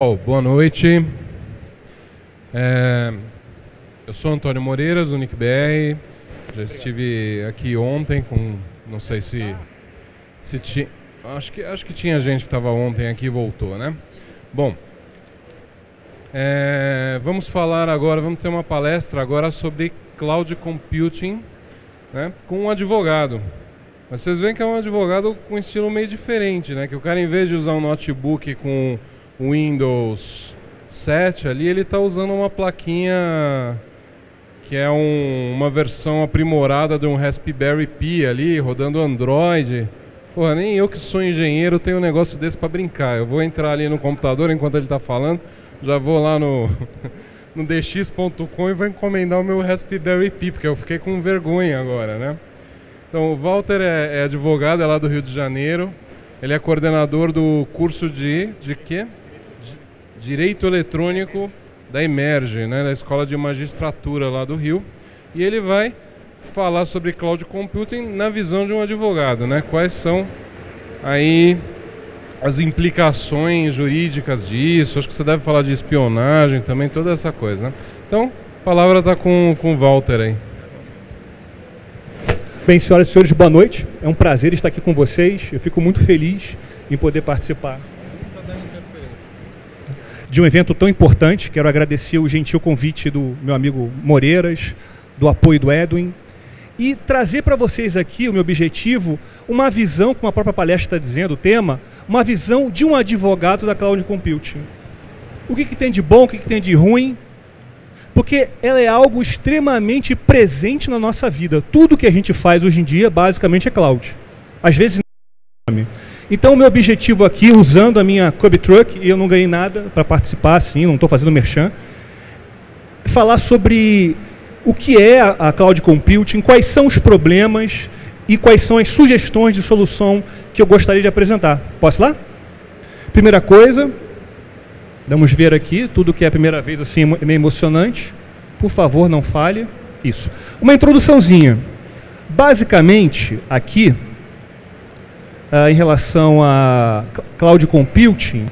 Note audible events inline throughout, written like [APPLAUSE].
Oh, boa noite. É, eu sou Antônio Moreiras, do NICBR. Já estive aqui ontem com. Não sei se. se ti, acho, que, acho que tinha gente que estava ontem aqui e voltou, né? Bom. É, vamos falar agora, vamos ter uma palestra agora sobre cloud computing né, com um advogado. Mas vocês veem que é um advogado com um estilo meio diferente, né? Que o cara, em vez de usar um notebook com Windows 7 ali, ele está usando uma plaquinha que é um, uma versão aprimorada de um Raspberry Pi ali, rodando Android. Porra, nem eu que sou engenheiro tenho um negócio desse para brincar. Eu vou entrar ali no computador enquanto ele está falando, já vou lá no, [LAUGHS] no dx.com e vou encomendar o meu Raspberry Pi, porque eu fiquei com vergonha agora, né? Então, o Walter é, é advogado, é lá do Rio de Janeiro. Ele é coordenador do curso de... de quê? Direito Eletrônico da Emerge, né, da Escola de Magistratura lá do Rio. E ele vai falar sobre cloud computing na visão de um advogado, né? Quais são aí as implicações jurídicas disso? Acho que você deve falar de espionagem também, toda essa coisa, né? Então, a palavra está com, com o Walter aí. Bem, senhoras e senhores, boa noite. É um prazer estar aqui com vocês. Eu fico muito feliz em poder participar de um evento tão importante. Quero agradecer o gentil convite do meu amigo Moreiras, do apoio do Edwin, e trazer para vocês aqui o meu objetivo, uma visão, como a própria palestra está dizendo, o tema, uma visão de um advogado da cloud computing. O que, que tem de bom, o que, que tem de ruim, porque ela é algo extremamente presente na nossa vida. Tudo que a gente faz hoje em dia, basicamente, é cloud. Às vezes, não então, o meu objetivo aqui, usando a minha Cub Truck, e eu não ganhei nada para participar, assim, não estou fazendo merchan, é falar sobre o que é a cloud computing, quais são os problemas e quais são as sugestões de solução que eu gostaria de apresentar. Posso lá? Primeira coisa, vamos ver aqui, tudo que é a primeira vez assim é meio emocionante. Por favor, não falhe. Isso. Uma introduçãozinha. Basicamente, aqui uh, em relação a cloud computing,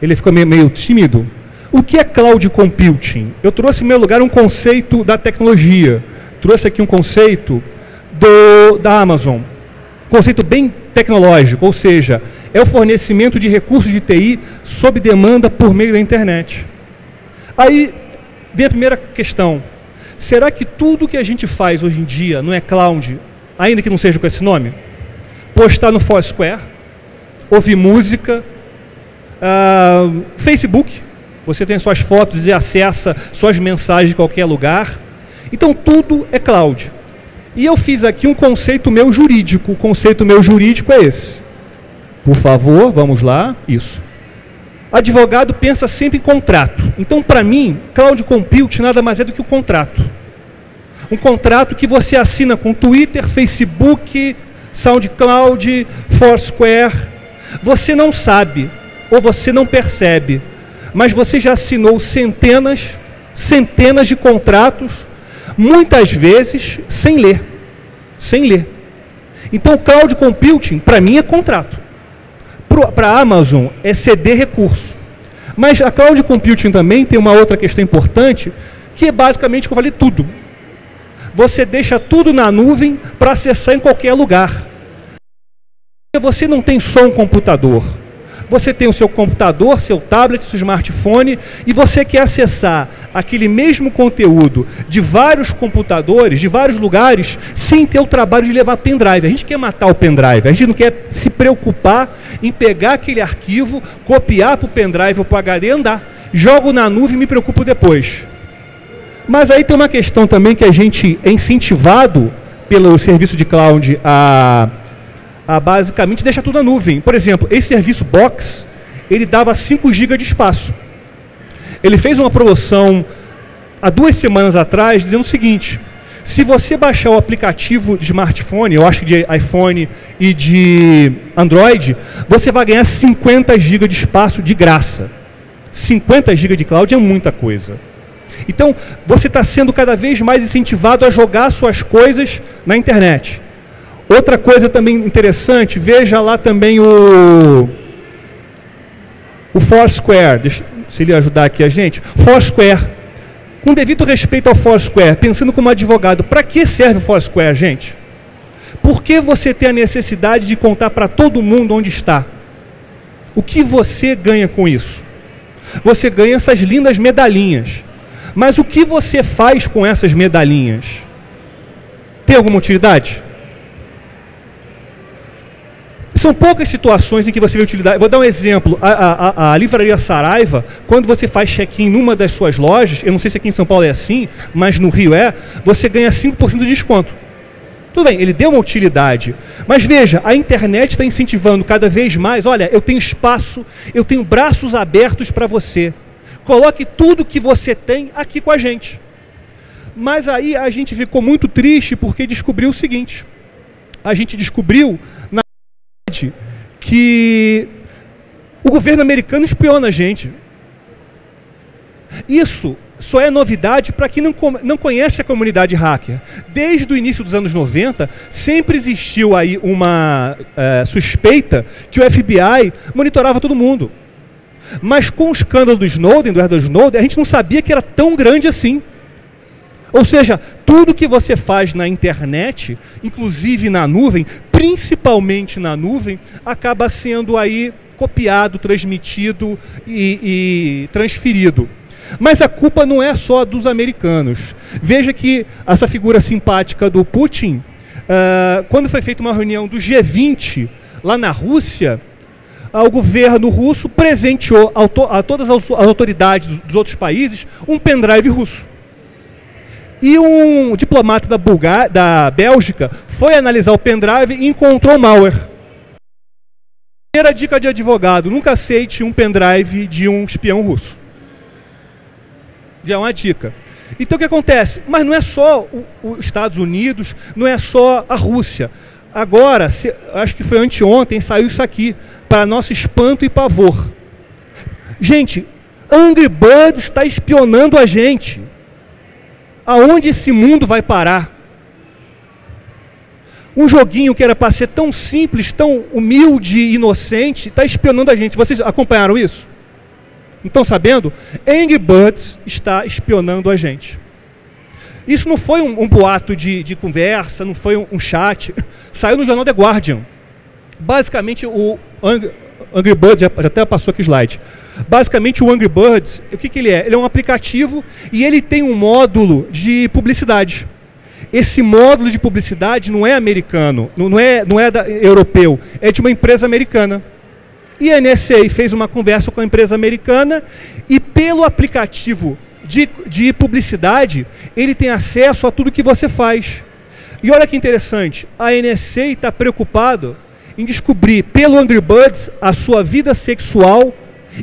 ele ficou meio, meio tímido. O que é cloud computing? Eu trouxe, em primeiro lugar, um conceito da tecnologia. Trouxe aqui um conceito do, da Amazon. Conceito bem tecnológico, ou seja, é o fornecimento de recursos de TI sob demanda por meio da internet. Aí vem a primeira questão. Será que tudo que a gente faz hoje em dia não é cloud, ainda que não seja com esse nome? Postar no Foursquare, ouvir música, uh, Facebook, você tem suas fotos e acessa suas mensagens de qualquer lugar. Então tudo é cloud. E eu fiz aqui um conceito meu jurídico. O conceito meu jurídico é esse. Por favor, vamos lá. Isso. Advogado pensa sempre em contrato. Então, para mim, cloud compute nada mais é do que o um contrato. Um contrato que você assina com Twitter, Facebook, SoundCloud, Foursquare. Você não sabe ou você não percebe, mas você já assinou centenas, centenas de contratos, muitas vezes sem ler. Sem ler. Então, cloud computing, para mim, é contrato. Para a Amazon, é ceder recurso. Mas a cloud computing também tem uma outra questão importante, que é basicamente que eu falei tudo você deixa tudo na nuvem para acessar em qualquer lugar. Você não tem só um computador. Você tem o seu computador, seu tablet, seu smartphone e você quer acessar aquele mesmo conteúdo de vários computadores, de vários lugares, sem ter o trabalho de levar pendrive. A gente quer matar o pendrive, a gente não quer se preocupar em pegar aquele arquivo, copiar para o pendrive ou para o HD e andar. Jogo na nuvem e me preocupo depois. Mas aí tem uma questão também que a gente é incentivado pelo serviço de cloud a, a basicamente deixar tudo na nuvem. Por exemplo, esse serviço Box, ele dava 5 GB de espaço. Ele fez uma promoção há duas semanas atrás dizendo o seguinte: se você baixar o aplicativo de smartphone, eu acho que de iPhone e de Android, você vai ganhar 50 GB de espaço de graça. 50 GB de cloud é muita coisa. Então, você está sendo cada vez mais incentivado a jogar suas coisas na internet. Outra coisa também interessante, veja lá também o. o Foursquare, deixa, se ele ajudar aqui a gente, Foursquare, com devido respeito ao Foursquare, pensando como advogado, para que serve o Foursquare, gente? Por que você tem a necessidade de contar para todo mundo onde está? O que você ganha com isso? Você ganha essas lindas medalhinhas. Mas o que você faz com essas medalhinhas? Tem alguma utilidade? São poucas situações em que você vê utilidade. Vou dar um exemplo. A, a, a livraria Saraiva, quando você faz check-in numa das suas lojas, eu não sei se aqui em São Paulo é assim, mas no Rio é, você ganha 5% de desconto. Tudo bem, ele deu uma utilidade. Mas veja, a internet está incentivando cada vez mais. Olha, eu tenho espaço, eu tenho braços abertos para você. Coloque tudo que você tem aqui com a gente. Mas aí a gente ficou muito triste porque descobriu o seguinte: a gente descobriu que o governo americano espiona a gente. Isso só é novidade para quem não, não conhece a comunidade hacker. Desde o início dos anos 90, sempre existiu aí uma é, suspeita que o FBI monitorava todo mundo. Mas com o escândalo do Snowden, do Edward Snowden, a gente não sabia que era tão grande assim. Ou seja, tudo que você faz na internet, inclusive na nuvem, principalmente na nuvem, acaba sendo aí copiado, transmitido e, e transferido. Mas a culpa não é só dos americanos. Veja que essa figura simpática do Putin, uh, quando foi feita uma reunião do G20 lá na Rússia, uh, o governo russo presenteou a todas as autoridades dos outros países um pendrive russo. E um diplomata da, Bulgar, da Bélgica foi analisar o pendrive e encontrou malware. Primeira dica de advogado: nunca aceite um pendrive de um espião russo. Já é uma dica. Então o que acontece? Mas não é só os Estados Unidos, não é só a Rússia. Agora, se, acho que foi anteontem, saiu isso aqui, para nosso espanto e pavor. Gente, Angry Birds está espionando a gente aonde esse mundo vai parar? Um joguinho que era para ser tão simples, tão humilde e inocente, está espionando a gente. Vocês acompanharam isso? Não estão sabendo? Angry Birds está espionando a gente. Isso não foi um, um boato de, de, conversa, não foi um, um, chat. [LAUGHS] Saiu no jornal The Guardian. Basicamente, o Angry, Birds, já, já até passou aqui o slide. Basicamente, o Angry Birds, o que, que ele é? Ele é um aplicativo e ele tem um módulo de publicidade. Esse módulo de publicidade não é americano, não é, não é da, europeu, é de uma empresa americana. E a NSA fez uma conversa com a empresa americana e pelo aplicativo de, de publicidade, ele tem acesso a tudo que você faz. E olha que interessante, a NSA está preocupado em descobrir pelo Angry Birds a sua vida sexual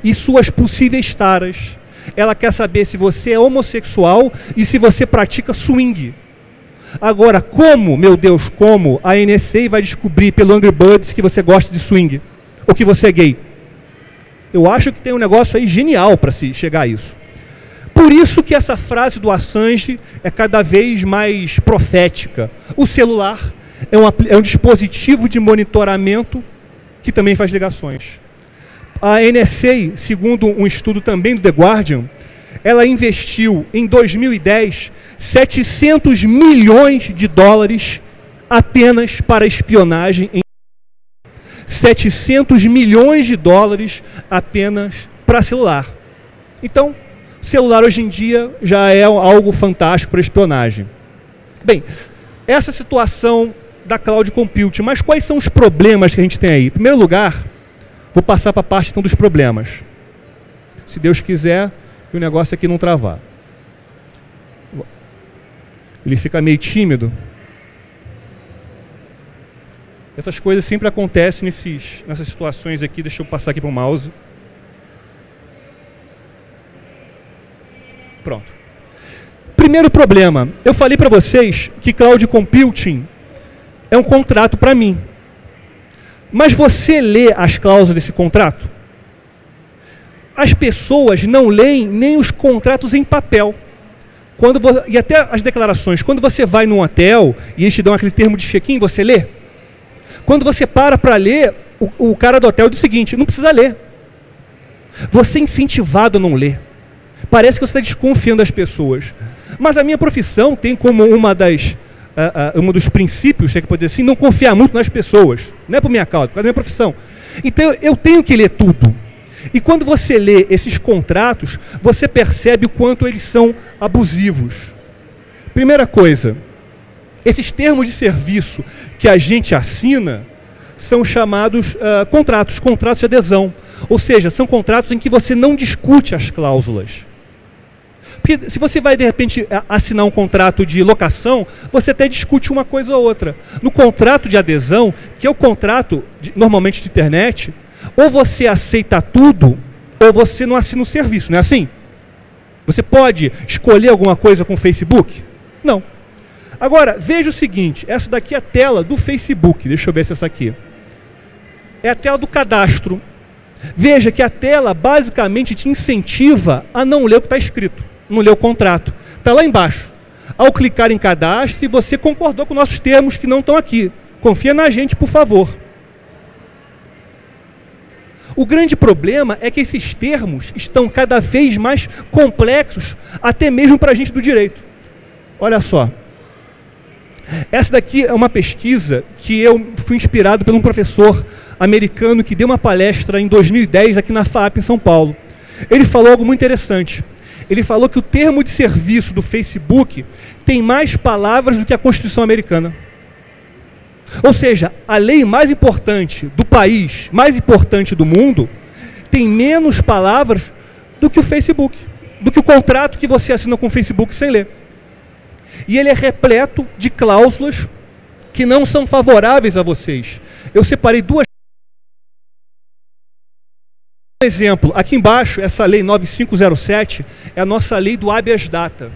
e suas possíveis taras. Ela quer saber se você é homossexual e se você pratica swing. Agora, como, meu Deus, como a NSA vai descobrir pelo Angry Birds que você gosta de swing? Ou que você é gay? Eu acho que tem um negócio aí genial para se chegar a isso. Por isso que essa frase do Assange é cada vez mais profética. O celular é um, é um dispositivo de monitoramento que também faz ligações. A NSA, segundo um estudo também do The Guardian, ela investiu em 2010 700 milhões de dólares apenas para espionagem. Em 700 milhões de dólares apenas para celular. Então, celular hoje em dia já é algo fantástico para espionagem. Bem, essa situação da cloud computing. Mas quais são os problemas que a gente tem aí? Em primeiro lugar, vou passar para a parte então, dos problemas. Se Deus quiser, e o negócio aqui não travar. Ele fica meio tímido. Essas coisas sempre acontecem nesses, nessas situações aqui. Deixa eu passar aqui para o mouse. Pronto. Primeiro problema. Eu falei para vocês que cloud computing é um contrato para mim. Mas você lê as cláusulas desse contrato? As pessoas não leem nem os contratos em papel. Quando e até as declarações. Quando você vai num hotel e eles te dão aquele termo de check-in, você lê? Quando você para para ler, o, o, cara do hotel diz o seguinte: não precisa ler. Você é incentivado a não ler. Parece que você está desconfiando das pessoas. Mas a minha profissão tem como uma das uh, uh, um dos princípios, se é que pode dizer assim, não confiar muito nas pessoas. Não é por minha causa, é por causa da minha profissão. Então eu tenho que ler tudo. E quando você lê esses contratos, você percebe o quanto eles são abusivos. Primeira coisa, esses termos de serviço que a gente assina são chamados uh, contratos, contratos de adesão. Ou seja, são contratos em que você não discute as cláusulas. Porque se você vai, de repente, assinar um contrato de locação, você até discute uma coisa ou outra. No contrato de adesão, que é o contrato, de, normalmente de internet, ou você aceita tudo, ou você não assina o serviço, não é assim? Você pode escolher alguma coisa com o Facebook? Não. Agora, veja o seguinte: essa daqui é a tela do Facebook. Deixa eu ver se essa aqui. É a tela do cadastro. Veja que a tela basicamente te incentiva a não ler o que está escrito não leu o contrato. Está lá embaixo. Ao clicar em cadastro, você concordou com nossos termos que não estão aqui. Confia na gente, por favor. O grande problema é que esses termos estão cada vez mais complexos, até mesmo para a gente do direito. Olha só. Essa daqui é uma pesquisa que eu fui inspirado por um professor americano que deu uma palestra em 2010 aqui na FAP, em São Paulo. Ele falou algo muito interessante ele falou que o termo de serviço do Facebook tem mais palavras do que a Constituição americana. Ou seja, a lei mais importante do país, mais importante do mundo, tem menos palavras do que o Facebook, do que o contrato que você assina com o Facebook sem ler. E ele é repleto de cláusulas que não são favoráveis a vocês. Eu separei duas exemplo, aqui embaixo, essa lei 9507 é a nossa lei do habeas data.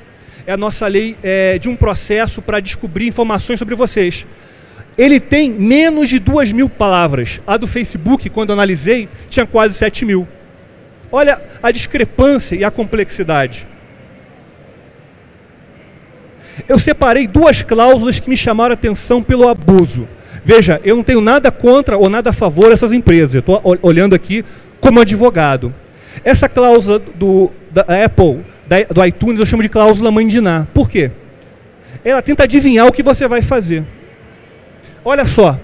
É a nossa lei é, de um processo para descobrir informações sobre vocês. Ele tem menos de duas mil palavras. A do Facebook, quando analisei, tinha quase 7 mil. Olha a discrepância e a complexidade. Eu separei duas cláusulas que me chamaram a atenção pelo abuso. Veja, eu não tenho nada contra ou nada a favor dessas empresas. Estou olhando aqui como advogado. Essa cláusula do, da Apple, da, do iTunes, eu chamo de cláusula Ná. Por quê? Ela tenta adivinhar o que você vai fazer. Olha só,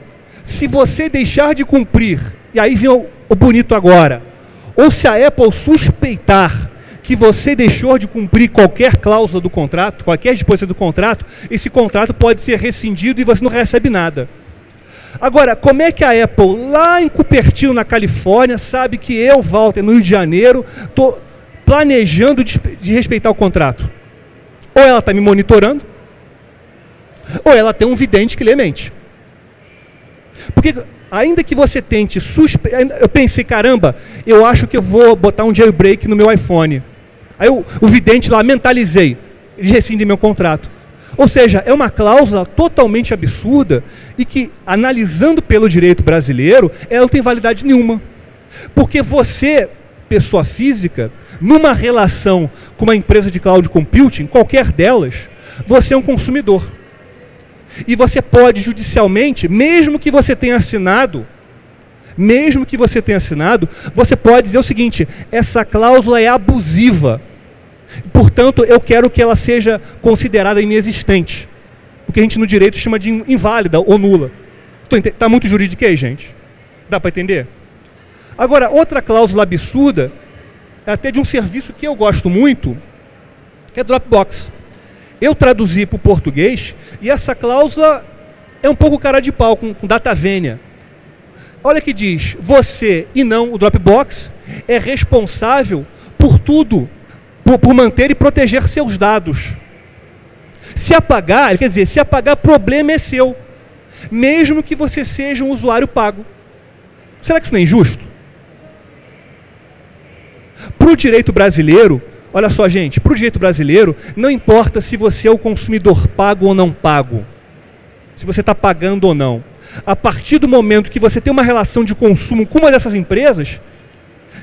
se você deixar de cumprir, e aí vem o, o bonito agora, ou se a Apple suspeitar que você deixou de cumprir qualquer cláusula do contrato, qualquer disposição do contrato, esse contrato pode ser rescindido e você não recebe nada. Agora, como é que a Apple, lá em Cupertino, na Califórnia, sabe que eu, Walter, no Rio de Janeiro, estou planejando de, de, respeitar o contrato? Ou ela está me monitorando, ou ela tem um vidente que lê mente. Porque, ainda que você tente suspe... Eu pensei, caramba, eu acho que eu vou botar um jailbreak no meu iPhone. Aí eu, o vidente lá, mentalizei, ele rescinde meu contrato. Ou seja, é uma cláusula totalmente absurda e que, analisando pelo direito brasileiro, ela não tem validade nenhuma. Porque você, pessoa física, numa relação com uma empresa de cloud computing, qualquer delas, você é um consumidor. E você pode judicialmente, mesmo que você tenha assinado, mesmo que você tenha assinado, você pode dizer o seguinte: essa cláusula é abusiva Portanto, eu quero que ela seja considerada inexistente. O que a gente no direito chama de inválida ou nula. Está muito jurídico aí, gente? Dá para entender? Agora, outra cláusula absurda é até de um serviço que eu gosto muito, que é Dropbox. Eu traduzi para o português e essa cláusula é um pouco cara de pau com, com data vênia. Olha que diz: você e não o Dropbox é responsável por tudo por, por manter e proteger seus dados. Se apagar, ele quer dizer, se apagar, problema é seu. Mesmo que você seja um usuário pago. Será que isso não é injusto? Para o direito brasileiro, olha só, gente, para o direito brasileiro, não importa se você é o consumidor pago ou não pago, se você está pagando ou não. A partir do momento que você tem uma relação de consumo com uma dessas empresas,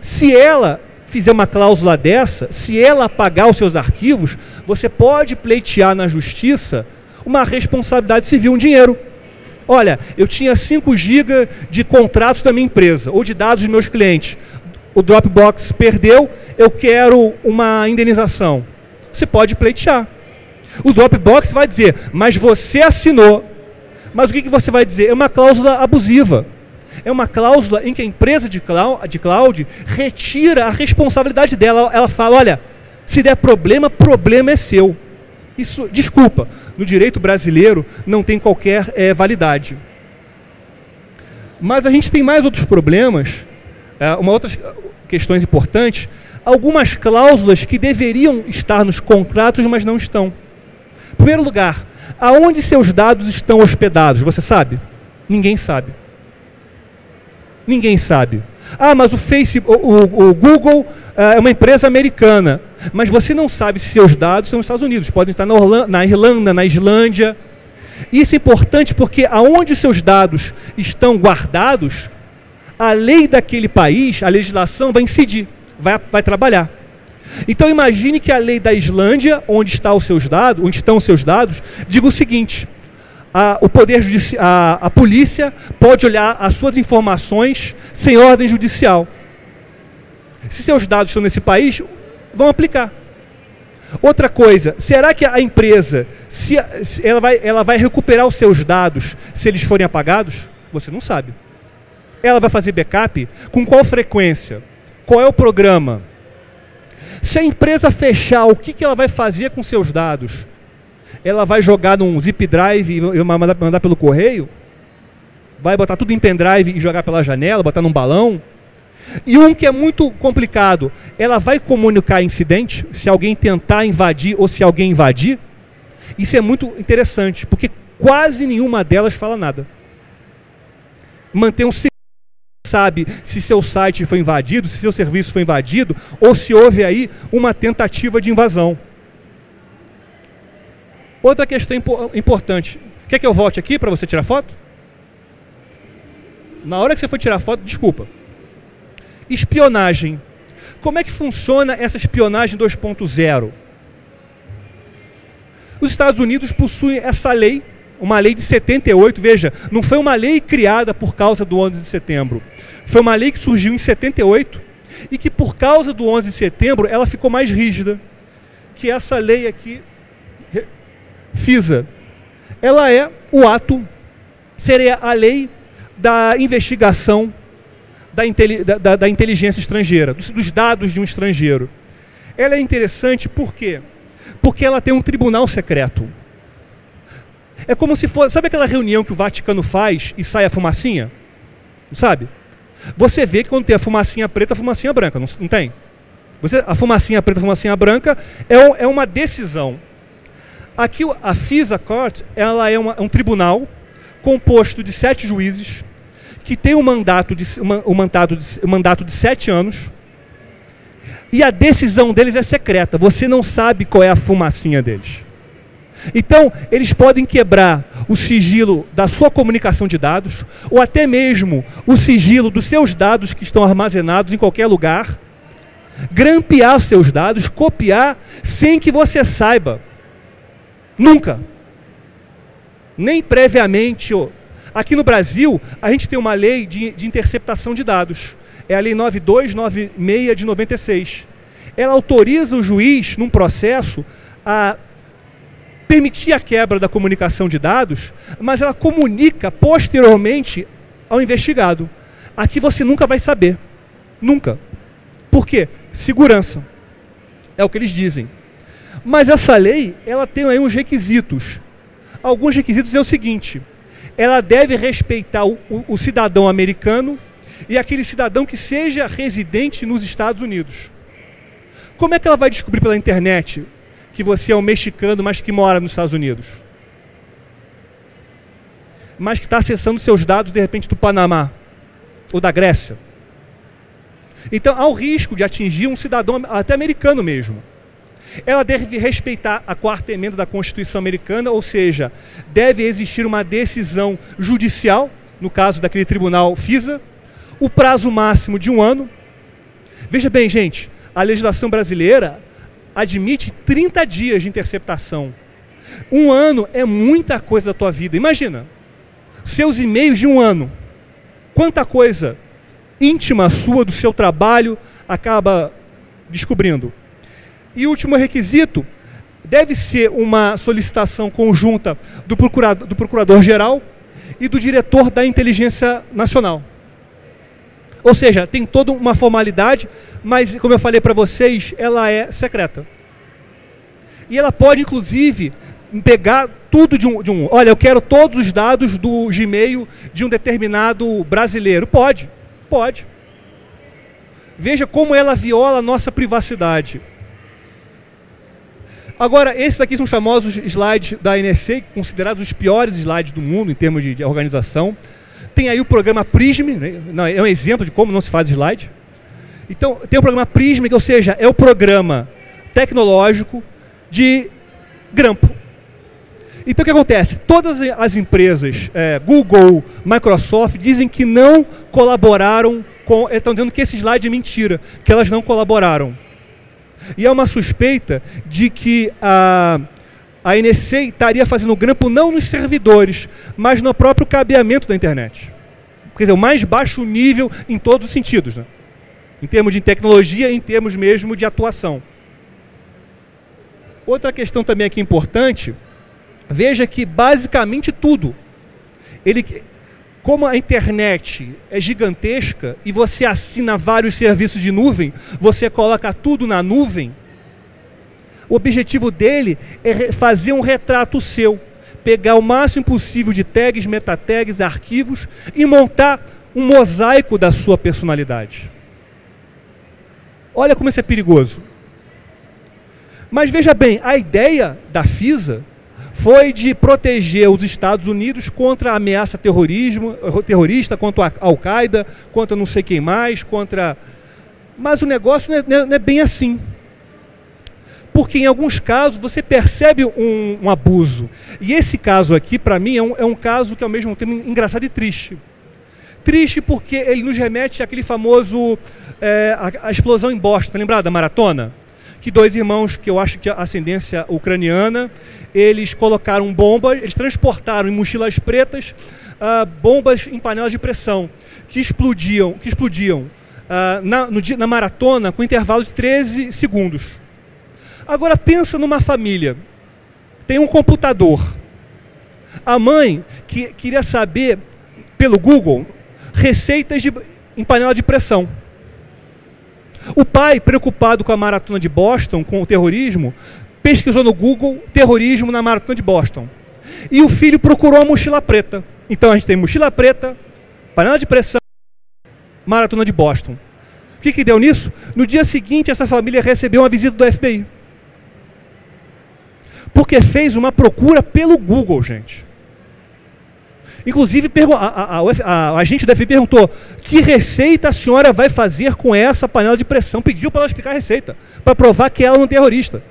se ela fizer uma cláusula dessa, se ela apagar os seus arquivos, você pode pleitear na justiça uma responsabilidade civil, um dinheiro. Olha, eu tinha 5 GB de contratos da minha empresa, ou de dados dos meus clientes. o Dropbox perdeu, eu quero uma indenização. Você pode pleitear. O Dropbox vai dizer, mas você assinou. Mas o que, que você vai dizer? É uma cláusula abusiva. É uma cláusula em que a empresa de cloud, de cloud retira a responsabilidade dela. Ela fala, olha, se der problema, problema é seu. Isso, desculpa, no direito brasileiro não tem qualquer é, validade. Mas a gente tem mais outros problemas, é, uma outras questões importantes, algumas cláusulas que deveriam estar nos contratos, mas não estão. Em primeiro lugar, aonde seus dados estão hospedados? Você sabe? Ninguém sabe. Ninguém sabe. Ah, mas o Facebook, o, o Google uh, é uma empresa americana. Mas você não sabe se seus dados são nos Estados Unidos. Podem estar na, Orlando, na Irlanda, na Islândia. Isso é importante porque aonde os seus dados estão guardados, a lei daquele país, a legislação vai incidir, vai, vai trabalhar. Então imagine que a lei da Islândia, onde, está os seus dados, onde estão os seus dados, diga o seguinte: a, o poder a, a polícia pode olhar as suas informações sem ordem judicial. Se seus dados estão nesse país, vão aplicar. Outra coisa, será que a empresa, se, se ela, vai, ela vai recuperar os seus dados se eles forem apagados? Você não sabe. Ela vai fazer backup? Com qual frequência? Qual é o programa? Se a empresa fechar, o que, que ela vai fazer com seus dados? Ela vai jogar num zip drive e mandar, mandar pelo correio? Vai botar tudo em pendrive e jogar pela janela, botar num balão? E um que é muito complicado, ela vai comunicar incidente se alguém tentar invadir ou se alguém invadir? Isso é muito interessante, porque quase nenhuma delas fala nada. Mantém um sabe se seu site foi invadido, se seu serviço foi invadido, ou se houve aí uma tentativa de invasão. Outra questão importante. Quer que eu volte aqui para você tirar foto? Na hora que você for tirar foto, desculpa. Espionagem. Como é que funciona essa espionagem 2.0? Os Estados Unidos possuem essa lei, uma lei de 78, veja, não foi uma lei criada por causa do 11 de setembro. Foi uma lei que surgiu em 78 e que por causa do 11 de setembro ela ficou mais rígida, que essa lei aqui FISA. Ela é o ato seria a lei da investigação da, da, da inteligência estrangeira, dos, dos, dados de um estrangeiro. Ela é interessante por quê? Porque ela tem um tribunal secreto. É como se fosse. Sabe aquela reunião que o Vaticano faz e sai a fumacinha? Sabe? Você vê que quando tem a fumacinha preta, a fumacinha branca, não, não tem? Você, a fumacinha preta, a fumacinha branca é, é uma decisão. Aqui a FISA Court ela é uma, um tribunal composto de sete juízes que tem um mandato de, um mandato de, um mandato de sete anos, e a decisão deles é secreta, você não sabe qual é a fumacinha deles. Então, eles podem quebrar o sigilo da sua comunicação de dados, ou até mesmo o sigilo dos seus dados que estão armazenados em qualquer lugar, grampear seus dados, copiar, sem que você saiba. Nunca. Nem previamente Aqui no Brasil, a gente tem uma lei de, de interceptação de dados. É a Lei 9296 de 96. Ela autoriza o juiz, num processo, a permitir a quebra da comunicação de dados, mas ela comunica posteriormente ao investigado. Aqui você nunca vai saber. Nunca. Por quê? Segurança. É o que eles dizem. Mas essa lei, ela tem aí uns requisitos. Alguns requisitos é o seguinte: ela deve respeitar o, o, o cidadão americano e aquele cidadão que seja residente nos Estados Unidos. Como é que ela vai descobrir pela internet que você é um mexicano, mas que mora nos Estados Unidos? Mas que está acessando seus dados, de repente, do Panamá ou da Grécia. Então há o risco de atingir um cidadão até americano mesmo. Ela deve respeitar a quarta emenda da Constituição Americana, ou seja, deve existir uma decisão judicial, no caso daquele tribunal FISA, o prazo máximo de um ano. Veja bem, gente, a legislação brasileira admite 30 dias de interceptação. Um ano é muita coisa da tua vida. Imagina, seus e-mails de um ano. Quanta coisa íntima sua, do seu trabalho, acaba descobrindo. E último requisito, deve ser uma solicitação conjunta do procurador, do procurador geral e do diretor da inteligência nacional. Ou seja, tem toda uma formalidade, mas como eu falei para vocês, ela é secreta. E ela pode, inclusive, pegar tudo de um, de um. Olha, eu quero todos os dados do Gmail de um determinado brasileiro. Pode, pode. Veja como ela viola a nossa privacidade. Agora, esses aqui são famosos slides da NSA, considerados os piores slides do mundo em termos de, de organização. Tem aí o programa Prism, né? é um exemplo de como não se faz slide. Então, tem o programa Prism, que, ou seja, é o programa tecnológico de grampo. Então o que acontece? Todas as empresas, é, Google, Microsoft, dizem que não colaboraram com. Estão dizendo que esse slide é mentira, que elas não colaboraram. E é uma suspeita de que a, a NSA estaria fazendo grampo não nos servidores, mas no próprio cabeamento da internet. Quer dizer, o mais baixo nível em todos os sentidos. Né? Em termos de tecnologia, em termos mesmo de atuação. Outra questão também aqui importante Veja que basicamente tudo. Ele, como a internet é gigantesca e você assina vários serviços de nuvem, você coloca tudo na nuvem. O objetivo dele é fazer um retrato seu, pegar o máximo possível de tags, metatags, arquivos e montar um mosaico da sua personalidade. Olha como isso é perigoso. Mas veja bem, a ideia da FISA foi de proteger os Estados Unidos contra a ameaça terrorismo, terrorista, contra a Al-Qaeda, contra não sei quem mais, contra. Mas o negócio não é, não é bem assim. Porque em alguns casos você percebe um, um abuso. E esse caso aqui, para mim, é um, é um caso que ao mesmo tempo engraçado e triste. Triste porque ele nos remete àquele famoso. É, a, a explosão em Boston, lembrado da maratona? que dois irmãos, que eu acho que a ascendência ucraniana, eles colocaram bombas, eles transportaram em mochilas pretas uh, bombas em panelas de pressão que explodiam, que explodiam uh, na, no, na maratona com intervalo de 13 segundos. Agora pensa numa família, tem um computador. A mãe que queria saber pelo Google receitas de, em panela de pressão. O pai, preocupado com a maratona de Boston, com o terrorismo, pesquisou no Google terrorismo na maratona de Boston. E o filho procurou a mochila preta. Então a gente tem mochila preta, panela de pressão, maratona de Boston. O que, que deu nisso? No dia seguinte, essa família recebeu uma visita do FBI. Porque fez uma procura pelo Google, gente. Inclusive, a, a, a, agente da FBI perguntou: que receita a senhora vai fazer com essa panela de pressão? Pediu para ela explicar a receita, para provar que ela é terrorista.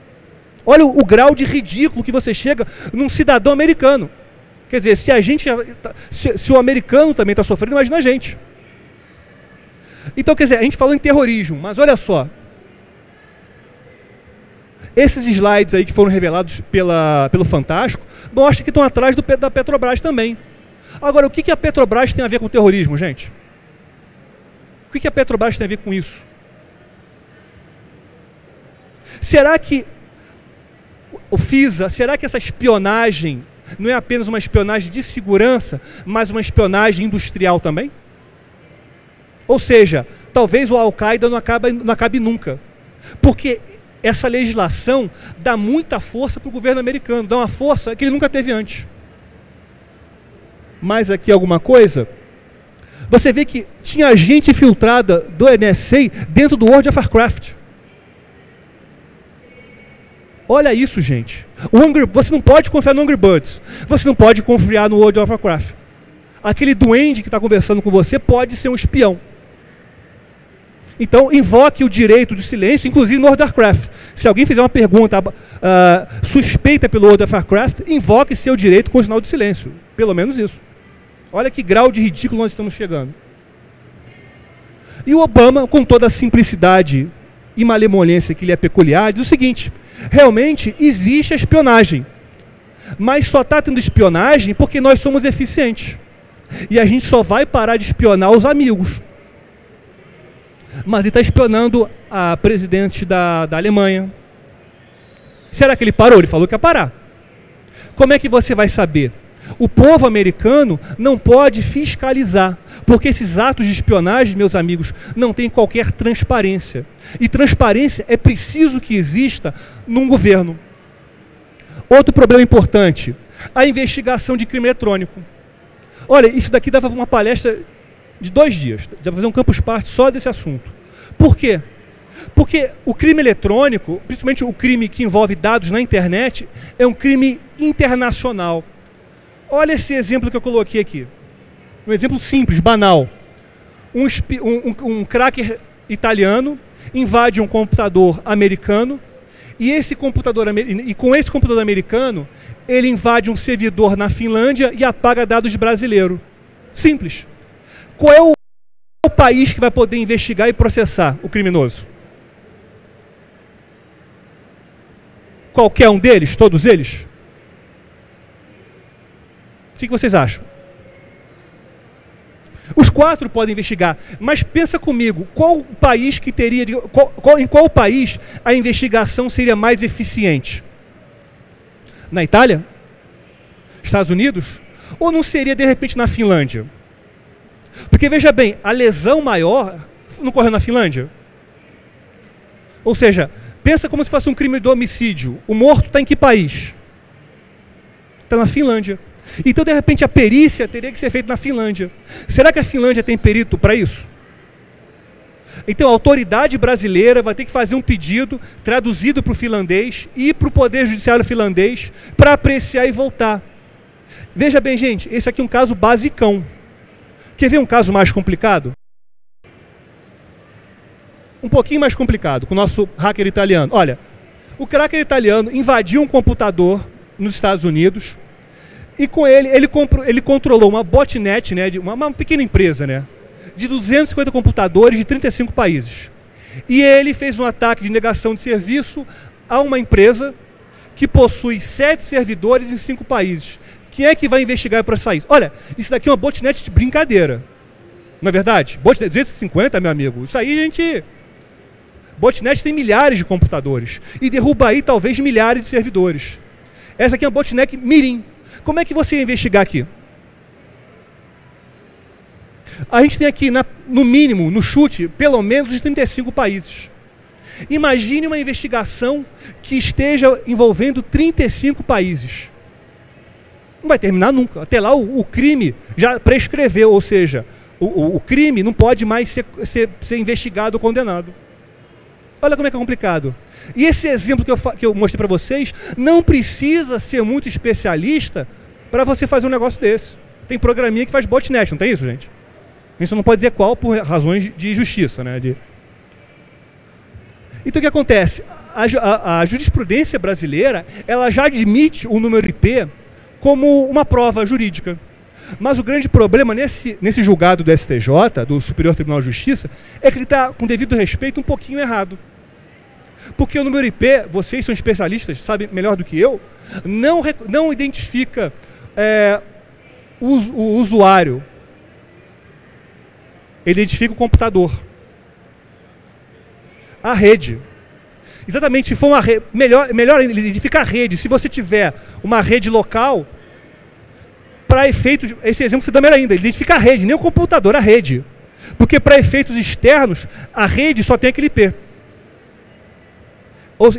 Olha o, o, grau de ridículo que você chega num cidadão americano. Quer dizer, se a gente. Tá, se, se o americano também está sofrendo, imagina a gente. Então, quer dizer, a gente falou em terrorismo, mas olha só. Esses slides aí que foram revelados pela, pelo Fantástico mostram que estão atrás do, da Petrobras também. Agora, o que, que a Petrobras tem a ver com terrorismo, gente? O que, que a Petrobras tem a ver com isso? Será que o FISA, será que essa espionagem não é apenas uma espionagem de segurança, mas uma espionagem industrial também? Ou seja, talvez o Al-Qaeda não acabe, não acabe nunca. Porque essa legislação dá muita força para o governo americano, dá uma força que ele nunca teve antes mais aqui alguma coisa, você vê que tinha gente filtrada do NSA dentro do World of Warcraft. Olha isso, gente. Você não pode confiar no Angry Birds. Você não pode confiar no World of Warcraft. Aquele duende que está conversando com você pode ser um espião. Então, invoque o direito de silêncio, inclusive no World of Warcraft. Se alguém fizer uma pergunta uh, suspeita pelo World of Warcraft, invoque seu direito com o sinal de silêncio. Pelo menos isso. Olha que grau de ridículo nós estamos chegando. E o Obama, com toda a simplicidade e malemolência que lhe é peculiar, diz o seguinte: realmente existe a espionagem, mas só está tendo espionagem porque nós somos eficientes. E a gente só vai parar de espionar os amigos. Mas ele está espionando a presidente da, da Alemanha. Será que ele parou? Ele falou que ia parar. Como é que você vai saber? O povo americano não pode fiscalizar, porque esses atos de espionagem, meus amigos, não têm qualquer transparência. E transparência é preciso que exista num governo. Outro problema importante: a investigação de crime eletrônico. Olha, isso daqui dava uma palestra de dois dias, dá para fazer um campus party só desse assunto. Por quê? Porque o crime eletrônico, principalmente o crime que envolve dados na internet, é um crime internacional. Olha esse exemplo que eu coloquei aqui. Um exemplo simples, banal. Um, um, um cracker italiano invade um computador americano e esse computador e com esse computador americano ele invade um servidor na Finlândia e apaga dados brasileiro. Simples. Qual é o, o país que vai poder investigar e processar o criminoso? Qualquer um deles? Todos eles? O que vocês acham? Os quatro podem investigar, mas pensa comigo, qual país que teria, qual, qual, em qual país a investigação seria mais eficiente? Na Itália? Estados Unidos? Ou não seria de repente na Finlândia? Porque veja bem, a lesão maior não ocorreu na Finlândia. Ou seja, pensa como se fosse um crime de homicídio. O morto está em que país? Está na Finlândia. Então, de repente, a perícia teria que ser feita na Finlândia. Será que a Finlândia tem perito para isso? Então, a autoridade brasileira vai ter que fazer um pedido traduzido para o finlandês e para o Poder Judiciário finlandês para apreciar e voltar. Veja bem, gente, esse aqui é um caso basicão. Quer ver um caso mais complicado? Um pouquinho mais complicado, com o nosso hacker italiano. Olha, o hacker italiano invadiu um computador nos Estados Unidos e com ele, ele, ele controlou uma botnet, né, de uma, uma pequena empresa, né, de 250 computadores de 35 países. E ele fez um ataque de negação de serviço a uma empresa que possui sete servidores em cinco países. Quem é que vai investigar para sair? Olha, isso daqui é uma botnet de brincadeira. Não é verdade? Botnet 250, meu amigo. Isso aí a gente. Botnet tem milhares de computadores. E derruba aí talvez milhares de servidores. Essa aqui é uma botnet Mirim. Como é que você ia investigar aqui? A gente tem aqui, na, no mínimo, no chute, pelo menos 35 países. Imagine uma investigação que esteja envolvendo 35 países. Não vai terminar nunca. Até lá o, o crime já prescreveu, ou seja, o, o, o crime não pode mais ser, ser, ser investigado ou condenado. Olha como é é complicado. E esse exemplo que eu, que eu mostrei para vocês não precisa ser muito especialista para você fazer um negócio desse. Tem programinha que faz botnet, não tem isso, gente? Isso não pode dizer qual por razões de justiça, né? De... Então o que acontece? A, a, a, jurisprudência brasileira ela já admite o número IP como uma prova jurídica. Mas o grande problema nesse, nesse julgado do STJ, do Superior Tribunal de Justiça, é que ele está, com devido respeito, um pouquinho errado. Porque o número IP, vocês são especialistas, sabem melhor do que eu, não, não identifica é, o, o usuário. Ele identifica o computador. A rede. Exatamente, se for uma rede. Melhor, melhor identifica a rede. Se você tiver uma rede local, para efeitos. Esse exemplo você dá melhor ainda. Ele identifica a rede, nem o computador, a rede. Porque para efeitos externos, a rede só tem aquele IP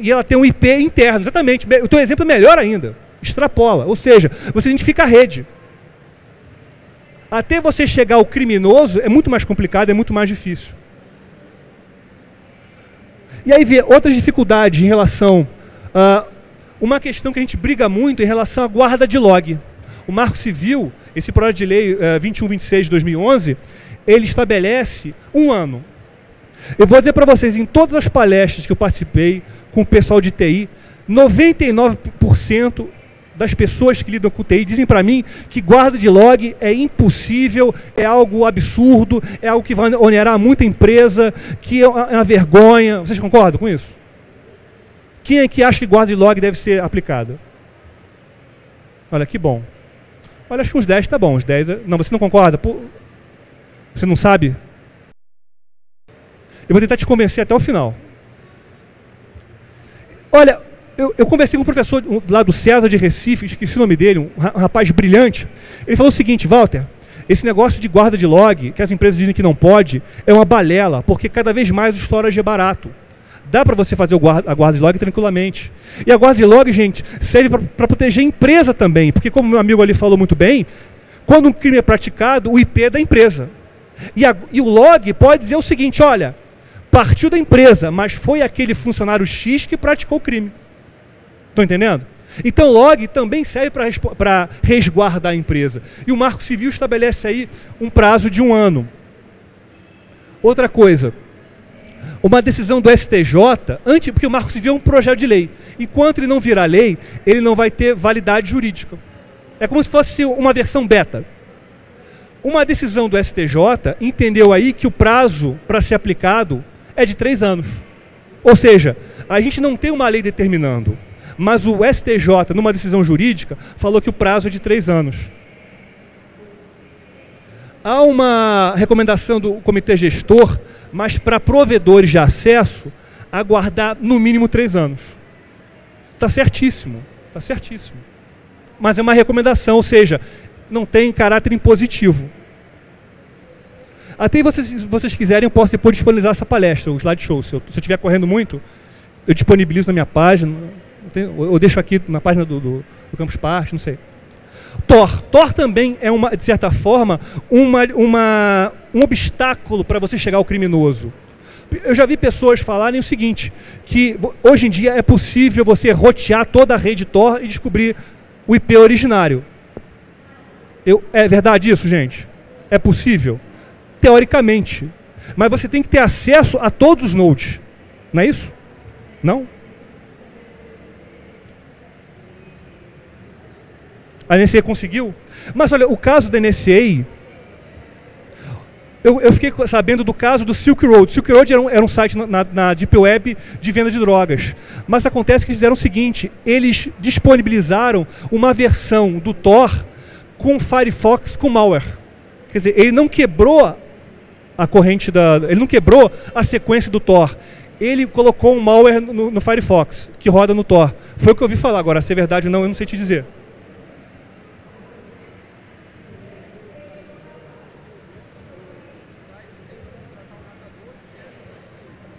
e ela tem um IP interno, exatamente. O teu exemplo é melhor ainda. Extrapola. Ou seja, você identifica a rede. Até você chegar ao criminoso é muito mais complicado, é muito mais difícil. E aí vê outras dificuldades em relação. Uh, uma questão que a gente briga muito em relação à guarda de log. O Marco Civil, esse projeto de lei uh, 2126 de 2011, ele estabelece um ano. Eu vou dizer para vocês, em todas as palestras que eu participei com o pessoal de TI, 99% das pessoas que lidam com TI dizem para mim que guarda de log é impossível, é algo absurdo, é algo que vai onerar muita empresa, que é uma vergonha. Vocês concordam com isso? Quem é que acha que guarda de log deve ser aplicada? Olha, que bom. Olha, acho que uns 10 está bom. Uns 10. É- não, você não concorda? Você não sabe? Eu vou tentar te convencer até o final. Olha, eu, eu conversei com um professor lá do César de Recife, esqueci o nome dele, um, rapaz brilhante. Ele falou o seguinte, Walter, esse negócio de guarda de log, que as empresas dizem que não pode, é uma balela, porque cada vez mais o storage é barato. Dá para você fazer guarda, a guarda de log tranquilamente. E a guarda de log, gente, serve para proteger a empresa também, porque como meu amigo ali falou muito bem, quando um crime é praticado, o IP é da empresa. E, a, e o log pode dizer o seguinte, olha, partiu da empresa, mas foi aquele funcionário X que praticou o crime. Estão entendendo? Então, log também serve para resguardar a empresa. E o Marco Civil estabelece aí um prazo de um ano. Outra coisa, uma decisão do STJ, antes, porque o Marco Civil é um projeto de lei. Enquanto ele não virar lei, ele não vai ter validade jurídica. É como se fosse uma versão beta. Uma decisão do STJ entendeu aí que o prazo para ser aplicado é de três anos. Ou seja, a gente não tem uma lei determinando, mas o STJ, numa decisão jurídica, falou que o prazo é de três anos. Há uma recomendação do comitê gestor, mas para provedores de acesso, aguardar no mínimo três anos. Está certíssimo, está certíssimo. Mas é uma recomendação, ou seja, não tem caráter impositivo. Até vocês, se vocês quiserem, eu posso depois disponibilizar essa palestra, o slideshow. Se eu estiver correndo muito, eu disponibilizo na minha página, eu deixo aqui na página do, do, do Campus Party, não sei. Thor. Thor também é, uma, de certa forma, uma, uma, um obstáculo para você chegar ao criminoso. Eu já vi pessoas falarem o seguinte, que hoje em dia é possível você rotear toda a rede Tor e descobrir o IP originário. Eu, é verdade isso, gente? É possível? Teoricamente. Mas você tem que ter acesso a todos os nodes. Não é isso? Não? A NSA conseguiu? Mas olha, o caso da NSA, eu, eu, fiquei sabendo do caso do Silk Road. Silk Road era um, era um site na, na, Deep Web de venda de drogas. Mas acontece que eles fizeram o seguinte: eles disponibilizaram uma versão do Tor com Firefox com malware. Quer dizer, ele não quebrou a corrente da. Ele não quebrou a sequência do Tor. Ele colocou um malware no, no Firefox, que roda no Tor. Foi o que eu ouvi falar. Agora, se é verdade ou não, eu não sei te dizer.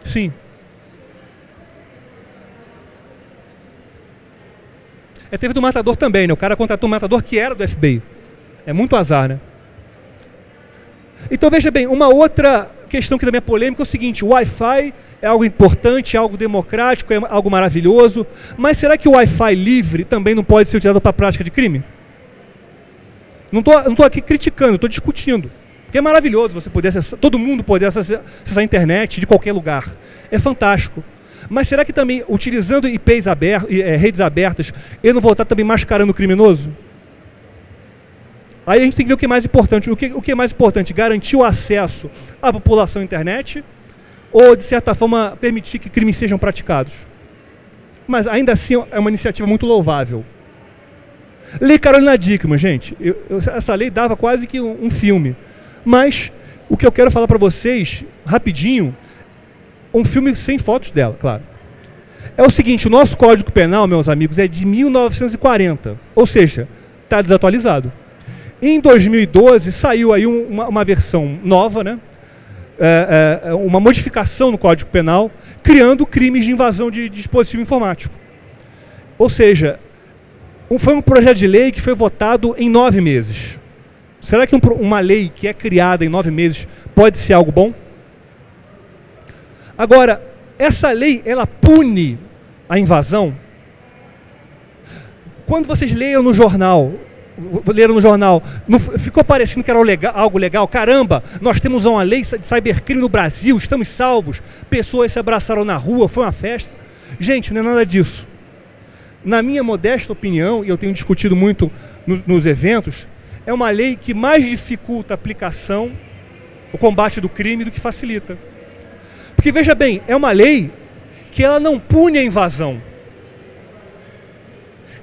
Sim. É, teve do matador também, né? O cara contratou um matador que era do FBI. É muito azar, né? Então veja bem, uma outra questão que também é polêmica é o seguinte: o Wi-Fi é algo importante, é algo democrático, é algo maravilhoso, mas será que o Wi-Fi livre também não pode ser utilizado para a prática de crime? Não estou aqui criticando, estou discutindo. Porque é maravilhoso você poder acessar, todo mundo poder acessar, acessar a internet de qualquer lugar. É fantástico. Mas será que também, utilizando IPs abertos, é, redes abertas, ele não vou estar também mascarando o criminoso? Aí a gente tem que ver o que é mais importante. O que, o que é mais importante? Garantir o acesso à população à internet ou, de certa forma, permitir que crimes sejam praticados? Mas ainda assim é uma iniciativa muito louvável. Lei Carolina Dickman, gente. Eu, eu, essa lei dava quase que um, um filme. Mas o que eu quero falar para vocês, rapidinho, um filme sem fotos dela, claro. É o seguinte, o nosso Código Penal, meus amigos, é de 1940. Ou seja, está desatualizado. Em 2012 saiu aí uma, uma versão nova, né? É, é, uma modificação no Código Penal, criando crimes de invasão de, de dispositivo informático. Ou seja, um, foi um projeto de lei que foi votado em nove meses. Será que um, uma lei que é criada em nove meses pode ser algo bom? Agora, essa lei, ela pune a invasão? Quando vocês leiam no jornal leram no jornal, não ficou parecendo que era algo legal. Caramba, nós temos uma lei de cybercrime no Brasil, estamos salvos. Pessoas se abraçaram na rua, foi uma festa. Gente, não é nada disso. Na minha modesta opinião, e eu tenho discutido muito nos eventos, é uma lei que mais dificulta a aplicação, o combate do crime, do que facilita. Porque veja bem, é uma lei que ela não pune a invasão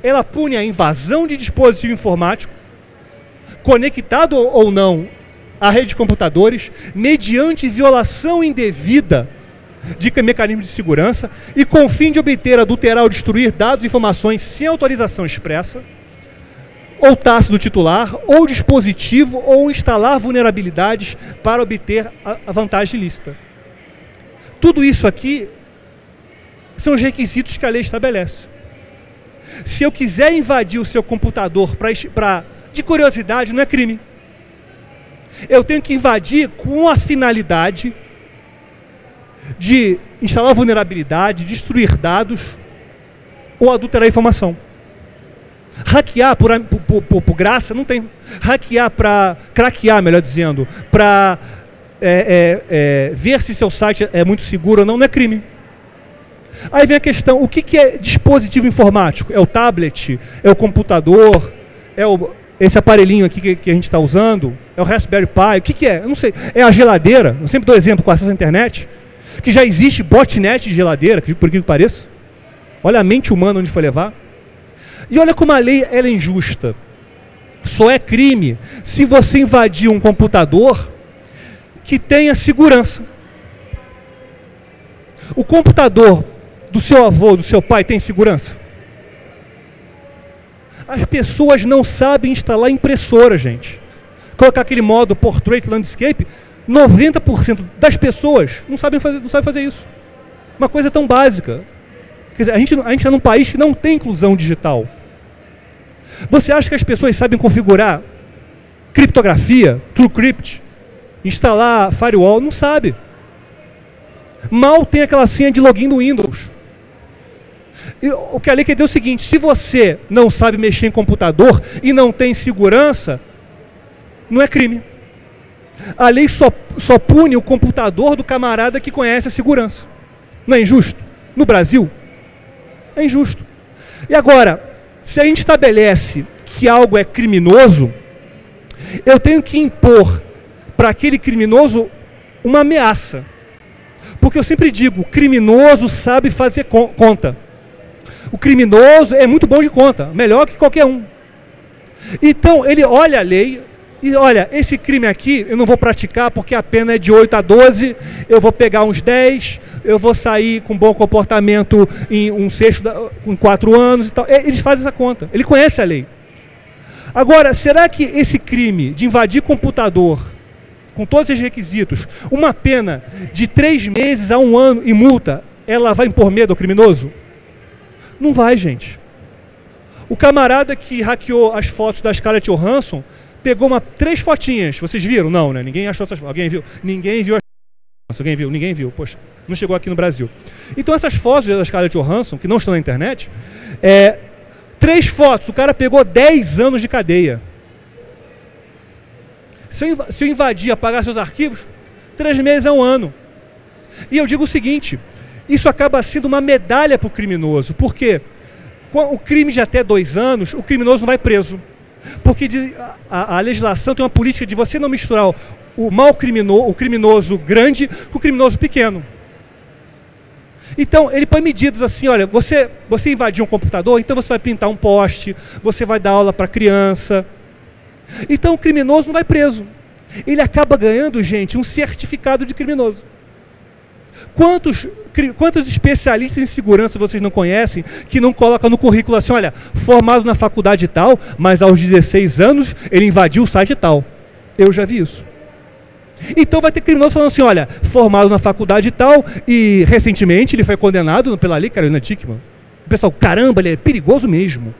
ela pune a invasão de dispositivo informático, conectado ou não à rede de computadores, mediante violação indevida de mecanismo de segurança e com o fim de obter, adulterar ou destruir dados e informações sem autorização expressa, ou taça do titular, ou dispositivo, ou instalar vulnerabilidades para obter a vantagem ilícita. Tudo isso aqui são os requisitos que a lei estabelece. Se eu quiser invadir o seu computador para de curiosidade, não é crime. Eu tenho que invadir com a finalidade de instalar vulnerabilidade, destruir dados ou adulterar informação. Hackear por, por, por, por graça não tem. Hackear para. craquear, melhor dizendo. Para é, é, é, ver se seu site é muito seguro ou não, não é crime. Aí vem a questão: o que, que é dispositivo informático? É o tablet? É o computador? É o, esse aparelhinho aqui que, que a gente está usando? É o Raspberry Pi? O que, que é? Eu não sei. É a geladeira? Eu sempre dou exemplo com acesso à internet que já existe botnet de geladeira, por que pareça. Olha a mente humana onde foi levar. E olha como a lei é injusta. Só é crime se você invadir um computador que tenha segurança. O computador do seu avô, do seu pai, tem segurança? As pessoas não sabem instalar impressora, gente. Colocar aquele modo Portrait Landscape, 90% das pessoas não sabem fazer, não sabem fazer isso. Uma coisa tão básica. Quer dizer, a gente, gente é num país que não tem inclusão digital. Você acha que as pessoas sabem configurar criptografia, TrueCrypt, instalar firewall? Não sabe. Mal tem aquela senha de login do Windows. O que a lei quer dizer é o seguinte: se você não sabe mexer em computador e não tem segurança, não é crime. A lei só, só pune o computador do camarada que conhece a segurança. Não é injusto? No Brasil, é injusto. E agora, se a gente estabelece que algo é criminoso, eu tenho que impor para aquele criminoso uma ameaça. Porque eu sempre digo, criminoso sabe fazer conta. O criminoso é muito bom de conta, melhor que qualquer um. Então, ele olha a lei, e olha, esse crime aqui eu não vou praticar porque a pena é de 8 a 12, eu vou pegar uns 10, eu vou sair com bom comportamento em um sexto, da, com 4 anos e tal. É, eles fazem essa conta, ele conhece a lei. Agora, será que esse crime de invadir computador, com todos esses requisitos, uma pena de 3 meses a um ano e multa, ela vai impor medo ao criminoso? Não vai, gente. O camarada que hackeou as fotos da Scarlett Johansson pegou uma, três fotinhas. Vocês viram? Não, né? Ninguém achou essas Alguém viu? Ninguém viu as Alguém viu? Ninguém viu. Poxa, não chegou aqui no Brasil. Então essas fotos da Scarlett Johansson, que não estão na internet, é, três fotos, o cara pegou 10 anos de cadeia. Se eu, se eu invadir, apagar seus arquivos, três meses é um ano. E eu digo o seguinte, isso acaba sendo uma medalha para o criminoso. Por quê? O crime de até dois anos, o criminoso não vai preso. Porque a, a, legislação tem uma política de você não misturar o, o mal criminoso, o criminoso grande com o criminoso pequeno. Então, ele põe medidas assim, olha, você, você invadiu um computador, então você vai pintar um poste, você vai dar aula para criança. Então o criminoso não vai preso. Ele acaba ganhando, gente, um certificado de criminoso. Quantos, quantos especialistas em segurança vocês não conhecem que não colocam no currículo assim, olha, formado na faculdade tal, mas aos 16 anos ele invadiu o site tal. Eu já vi isso. Então vai ter criminoso falando assim, olha, formado na faculdade tal e recentemente ele foi condenado pela lei Carolina Dickman. O pessoal, caramba, ele é perigoso mesmo.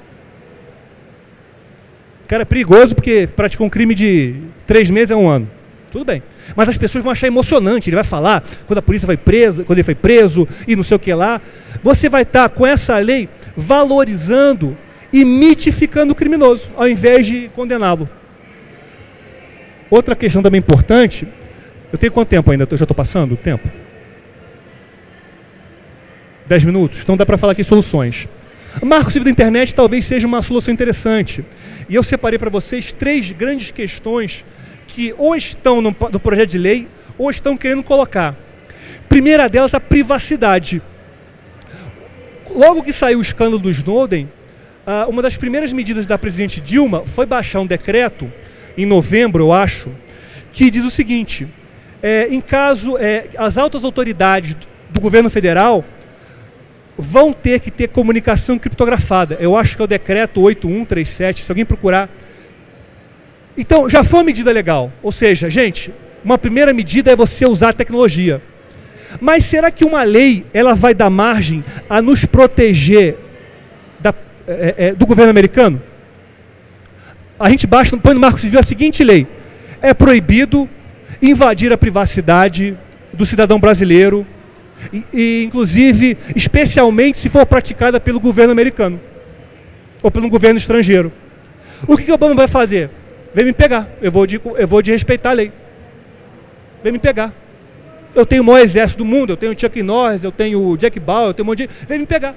O cara é perigoso porque praticou um crime de três meses a um ano. Tudo bem. Mas as pessoas vão achar emocionante. Ele vai falar quando a polícia vai presa, quando ele foi preso e não sei o que lá. Você vai estar com essa lei valorizando e mitificando o criminoso, ao invés de condená-lo. Outra questão também importante. Eu tenho quanto tempo ainda? Eu já estou passando o tempo? Dez minutos? Então dá para falar aqui soluções. Marco Civil da Internet talvez seja uma solução interessante. E eu separei para vocês três grandes questões que ou estão no, no projeto de lei ou estão querendo colocar. Primeira delas, a privacidade. Logo que saiu o escândalo do Snowden, ah, uma das primeiras medidas da presidente Dilma foi baixar um decreto, em novembro, eu acho, que diz o seguinte: é, em caso, é, as altas autoridades do governo federal vão ter que ter comunicação criptografada. Eu acho que é o decreto 8137, se alguém procurar. Então, já foi uma medida legal. Ou seja, gente, uma primeira medida é você usar a tecnologia. Mas será que uma lei ela vai dar margem a nos proteger da, é, é, do governo americano? A gente baixa, põe no Marco Civil a seguinte lei: é proibido invadir a privacidade do cidadão brasileiro, e, e, inclusive, especialmente se for praticada pelo governo americano ou pelo governo estrangeiro. O que, que Obama vai fazer? Vem me pegar. Eu vou de, eu vou de respeitar a lei. Vem me pegar. Eu tenho o maior exército do mundo, eu tenho o Chuck Norris, eu tenho o Jack Bauer, eu tenho um monte de. Vem me pegar.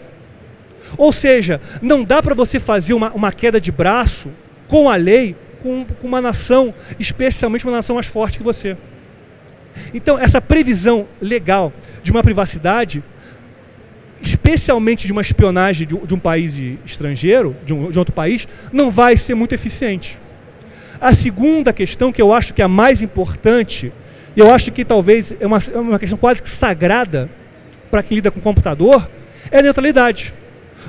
Ou seja, não dá para você fazer uma, uma queda de braço com a lei com, com uma nação, especialmente uma nação mais forte que você. Então, essa previsão legal de uma privacidade, especialmente de uma espionagem de, de um país estrangeiro, de, um, de outro país, não vai ser muito eficiente. A segunda questão, que eu acho que é a mais importante, e eu acho que talvez é uma, é uma questão quase que sagrada para quem lida com computador, é a neutralidade.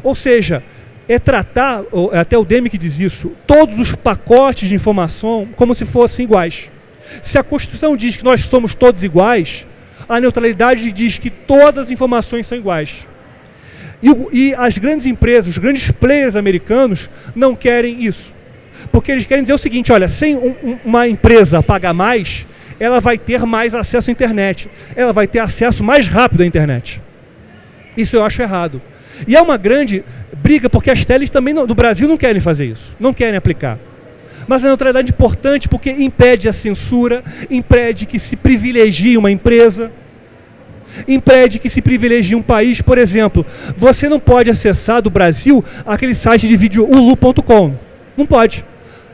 Ou seja, é tratar, é até o Demi que diz isso, todos os pacotes de informação como se fossem iguais. Se a Constituição diz que nós somos todos iguais, a neutralidade diz que todas as informações são iguais. E, e as grandes empresas, os grandes players americanos não querem isso. Porque eles querem dizer o seguinte: olha, sem um, uma empresa pagar mais, ela vai ter mais acesso à internet. Ela vai ter acesso mais rápido à internet. Isso eu acho errado. E é uma grande briga, porque as teles também no, Brasil não querem fazer isso, não querem aplicar. Mas a neutralidade é importante porque impede a censura, impede que se privilegie uma empresa, impede que se privilegie um país. Por exemplo, você não pode acessar do Brasil aquele site de vídeo ulu.com. Não pode.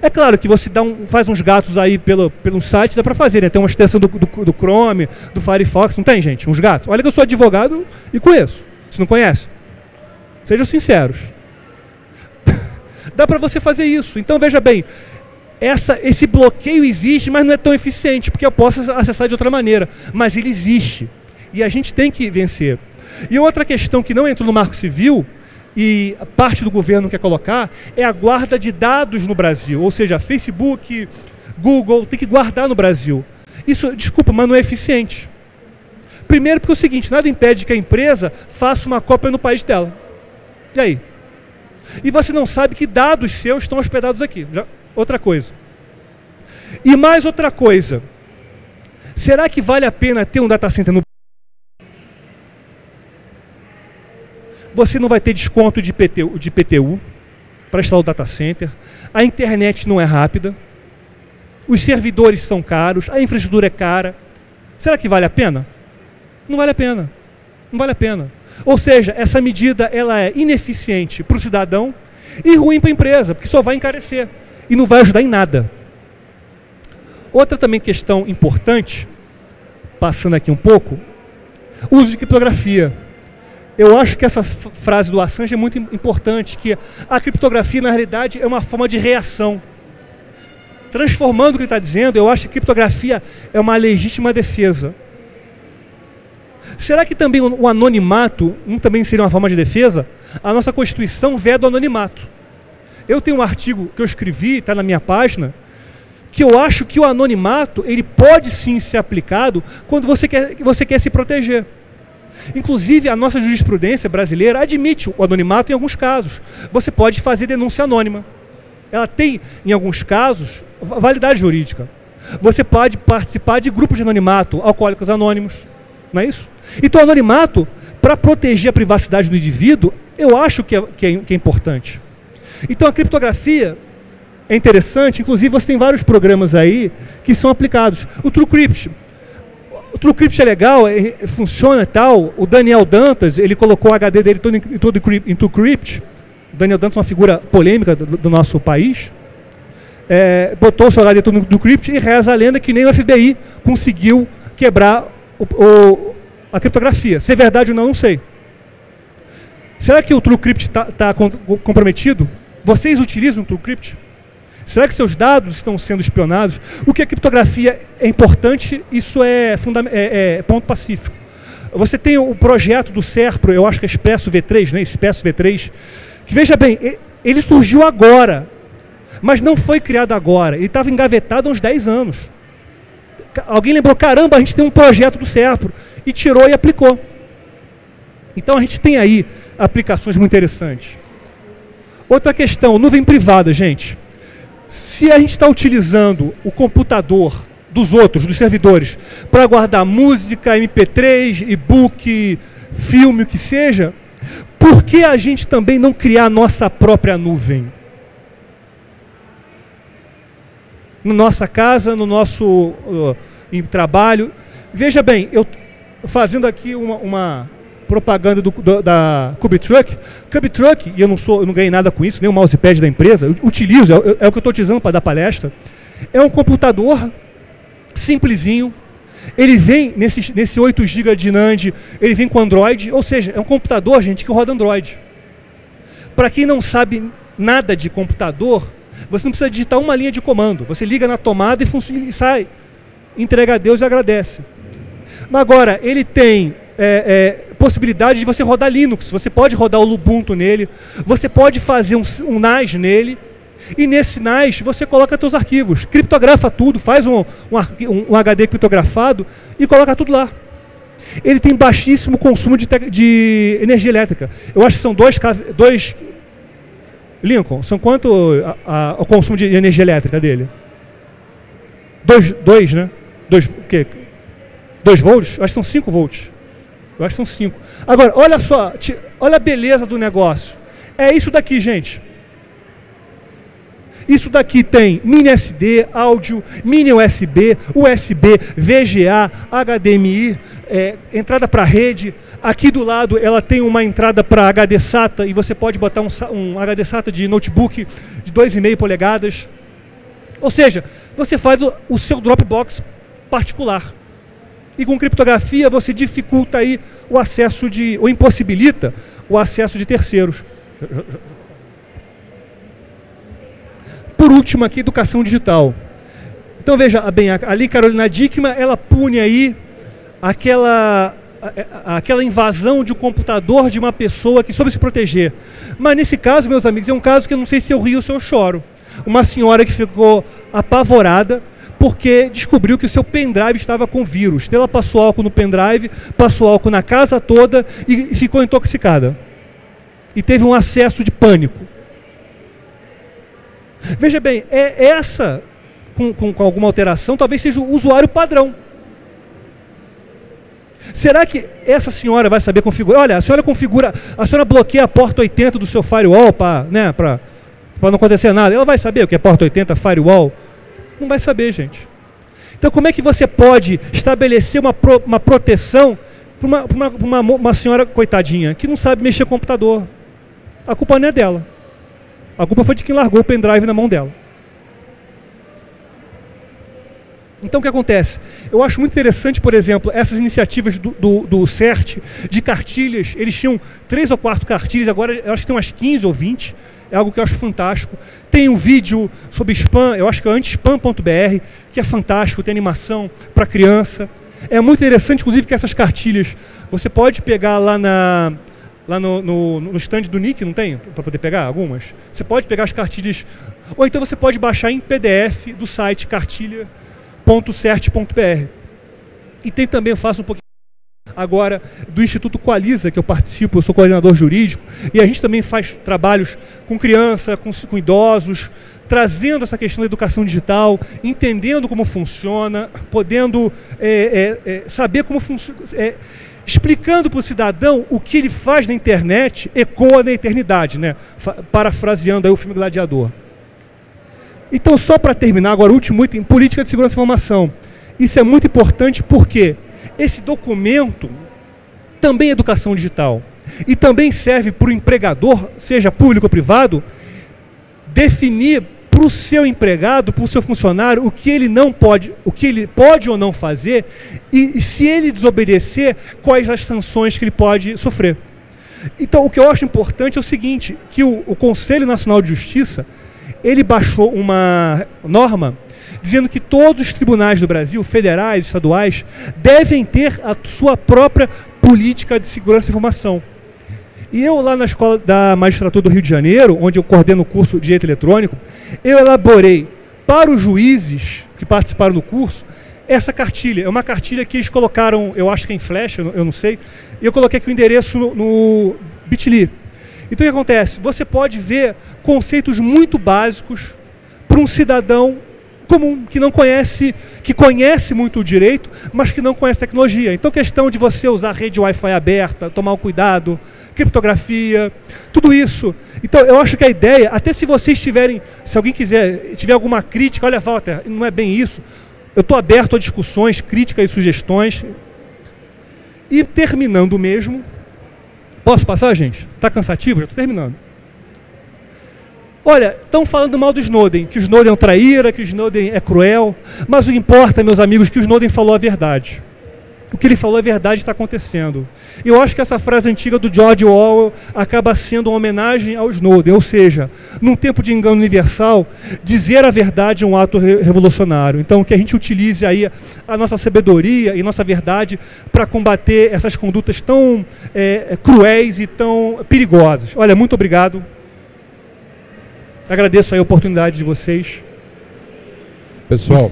É claro que você dá um, faz uns gatos aí pelo, pelo site, dá para fazer, né? Tem uma extensão do, do, do Chrome, do Firefox, não tem, gente? Uns gatos. Olha que eu sou advogado e conheço. Você não conhece? Sejam sinceros. [LAUGHS] Dá para você fazer isso. Então veja bem, essa, esse bloqueio existe, mas não é tão eficiente, porque eu posso acessar de outra maneira. Mas ele existe. E a gente tem que vencer. E outra questão que não entrou no marco civil, e parte do governo quer colocar, é a guarda de dados no Brasil. Ou seja, Facebook, Google, tem que guardar no Brasil. Isso, desculpa, mas não é eficiente. Primeiro porque é o seguinte, nada impede que a empresa faça uma cópia no país dela. E aí? E você não sabe que dados seus estão hospedados aqui. Já, outra coisa. E mais outra coisa. Será que vale a pena ter um data center no Você não vai ter desconto de PTU, de para instalar o data center. A internet não é rápida. Os servidores são caros. A infraestrutura é cara. Será que vale a pena? Não vale a pena. Não vale a pena. Ou seja, essa medida ela é ineficiente para o cidadão e ruim para a empresa, porque só vai encarecer e não vai ajudar em nada. Outra também questão importante, passando aqui um pouco, uso de criptografia. Eu acho que essa frase do Assange é muito importante, que a criptografia, na realidade, é uma forma de reação. Transformando o que ele está dizendo, eu acho que a criptografia é uma legítima defesa. Será que também o anonimato também seria uma forma de defesa? A nossa Constituição veda o anonimato. Eu tenho um artigo que eu escrevi, está na minha página, que eu acho que o anonimato ele pode sim ser aplicado quando você quer, você quer se proteger. Inclusive, a nossa jurisprudência brasileira admite o anonimato em alguns casos. Você pode fazer denúncia anônima. Ela tem, em alguns casos, validade jurídica. Você pode participar de grupos de anonimato, alcoólicos anônimos. Não é isso? Então, o anonimato, para proteger a privacidade do indivíduo, eu acho que é, que é, que é importante. Então, a criptografia é interessante, inclusive você tem vários programas aí que são aplicados. O TrueCrypt. O TrueCrypt é legal, é, funciona e tal. O Daniel Dantas, ele colocou o HD dele todo em, todo em TrueCrypt. O Daniel Dantas é uma figura polêmica do, do nosso país. É, botou o seu HD todo no TrueCrypt e reza a lenda que nem o FBI conseguiu quebrar o, o, a criptografia. Se é verdade ou não, não sei. Será que o TrueCrypt está tá comprometido? Vocês utilizam o TrueCrypt? Será que seus dados estão sendo espionados? O que a criptografia é importante, isso é, é, é ponto pacífico. Você tem o projeto do Serpro, eu acho que é Expresso V3, né? Expresso V3, que veja bem, ele surgiu agora, mas não foi criado agora. Ele estava engavetado há uns 10 anos. Alguém lembrou, caramba, a gente tem um projeto do Serpro, e tirou e aplicou. Então a gente tem aí aplicações muito interessantes. Outra questão, nuvem privada, gente. Se a gente está utilizando o computador dos outros, dos servidores, para guardar música, MP3, e-book, filme, o que seja, por que a gente também não criar a nossa própria nuvem? Na nossa casa, no nosso uh, trabalho. Veja bem, eu fazendo aqui uma, uma propaganda do, do, da KubeTruck. KubeTruck, e eu não, sou, eu não ganhei nada com isso, nem o mousepad da empresa, eu utilizo, é, é o que eu estou utilizando para dar palestra. É um computador simplesinho. Ele vem nesse, nesse 8 GB de NAND, ele vem com Android, ou seja, é um computador, gente, que roda Android. Para quem não sabe nada de computador, você não precisa digitar uma linha de comando. Você liga na tomada e, e sai. Entrega a Deus e agradece. Agora, ele tem é, é, possibilidade de você rodar Linux. Você pode rodar o Ubuntu nele. Você pode fazer um, um NAS nele. E nesse NAS você coloca seus arquivos, criptografa tudo, faz um, um, um, HD criptografado e coloca tudo lá. Ele tem baixíssimo consumo de, de energia elétrica. Eu acho que são dois, dois Lincoln, são quanto a, a, o consumo de energia elétrica dele? Dois, dois né? Dois, o quê? Dois volts? Acho que são cinco volts. Eu acho que são cinco. Agora, olha só, olha a beleza do negócio. É isso daqui, gente. Isso daqui tem mini SD, áudio, mini USB, USB, VGA, HDMI, é, entrada para rede. Aqui do lado ela tem uma entrada para HD SATA e você pode botar um, um HD SATA de notebook de 2,5 polegadas. Ou seja, você faz o, o seu Dropbox particular. E com criptografia você dificulta aí o acesso de, ou impossibilita o acesso de terceiros. Por último aqui, educação digital. Então veja bem, ali Carolina Dickman, ela pune aí aquela, aquela invasão de um computador de uma pessoa que soube se proteger. Mas nesse caso, meus amigos, é um caso que eu não sei se eu rio ou se eu choro. Uma senhora que ficou apavorada porque descobriu que o seu pendrive estava com vírus. Ela passou álcool no pendrive, passou álcool na casa toda e ficou intoxicada. E teve um acesso de pânico. Veja bem, é essa, com, com, com alguma alteração, talvez seja o usuário padrão. Será que essa senhora vai saber configurar? Olha, a senhora configura, a senhora bloqueia a porta 80 do seu firewall para né, não acontecer nada. Ela vai saber o que é porta 80 firewall? Não vai saber, gente. Então, como é que você pode estabelecer uma, pro, uma proteção para uma, uma, uma, uma senhora coitadinha que não sabe mexer com computador? A culpa não é dela. A culpa foi de quem largou o pendrive na mão dela. Então o que acontece? Eu acho muito interessante, por exemplo, essas iniciativas do, do, do, CERT de cartilhas. Eles tinham três ou quatro cartilhas, agora eu acho que tem umas 15 ou 20. É algo que eu acho fantástico. Tem um vídeo sobre spam, eu acho que é antispam.br, que é fantástico, tem animação para criança. É muito interessante, inclusive, que essas cartilhas você pode pegar lá na, lá no, no, no stand do Nick, não tem? Para poder pegar algumas? Você pode pegar as cartilhas, ou então você pode baixar em PDF do site cartilha.cert.br. E tem também, eu faço um pouquinho agora do Instituto Qualiza, que eu participo, eu sou coordenador jurídico, e a gente também faz trabalhos com criança, com, com idosos, trazendo essa questão da educação digital, entendendo como funciona, podendo é, é, é, saber como funciona é, explicando para o cidadão o que ele faz na internet ecoa na eternidade, né? parafraseando aí o filme Gladiador. Então, só para terminar, agora, o último item, política de segurança e informação. Isso é muito importante porque esse documento também é educação digital e também serve para o empregador, seja público ou privado, definir para o seu empregado, para o seu funcionário, o que ele não pode, o que ele pode ou não fazer, e, e se ele desobedecer, quais as sanções que ele pode sofrer. Então, o que eu acho importante é o seguinte, que o, o Conselho Nacional de Justiça, ele baixou uma norma dizendo que todos os tribunais do Brasil, federais, estaduais, devem ter a sua própria política de segurança da informação. E eu lá na escola da magistratura do Rio de Janeiro, onde eu coordeno o curso de direito eletrônico, eu elaborei para os juízes que participaram do curso essa cartilha. É uma cartilha que eles colocaram, eu acho que é em flash, eu não sei, e eu coloquei aqui o endereço no, no Bitly. Então o que acontece? Você pode ver conceitos muito básicos para um cidadão comum, que não conhece, que conhece muito o direito, mas que não conhece tecnologia. Então, questão de você usar rede Wi-Fi aberta, tomar um cuidado, criptografia, tudo isso. Então, eu acho que a ideia, até se vocês tiverem, se alguém quiser, tiver alguma crítica, olha, Walter, não é bem isso. Eu estou aberto a discussões, críticas e sugestões. E terminando mesmo, posso passar, gente? Está cansativo? Já estou terminando. Olha, estão falando mal do Snowden, que o Snowden é um traíra, que o Snowden é cruel, mas o que importa, meus amigos, é que o Snowden falou a verdade. O que ele falou é verdade está acontecendo. Eu acho que essa frase antiga do George Orwell acaba sendo uma homenagem ao Snowden, ou seja, num tempo de engano universal, dizer a verdade é um ato revolucionário. Então, que a gente utilize aí a nossa sabedoria e nossa verdade para combater essas condutas tão é, cruéis e tão perigosas. Olha, muito obrigado. Agradeço a oportunidade de vocês. Pessoal,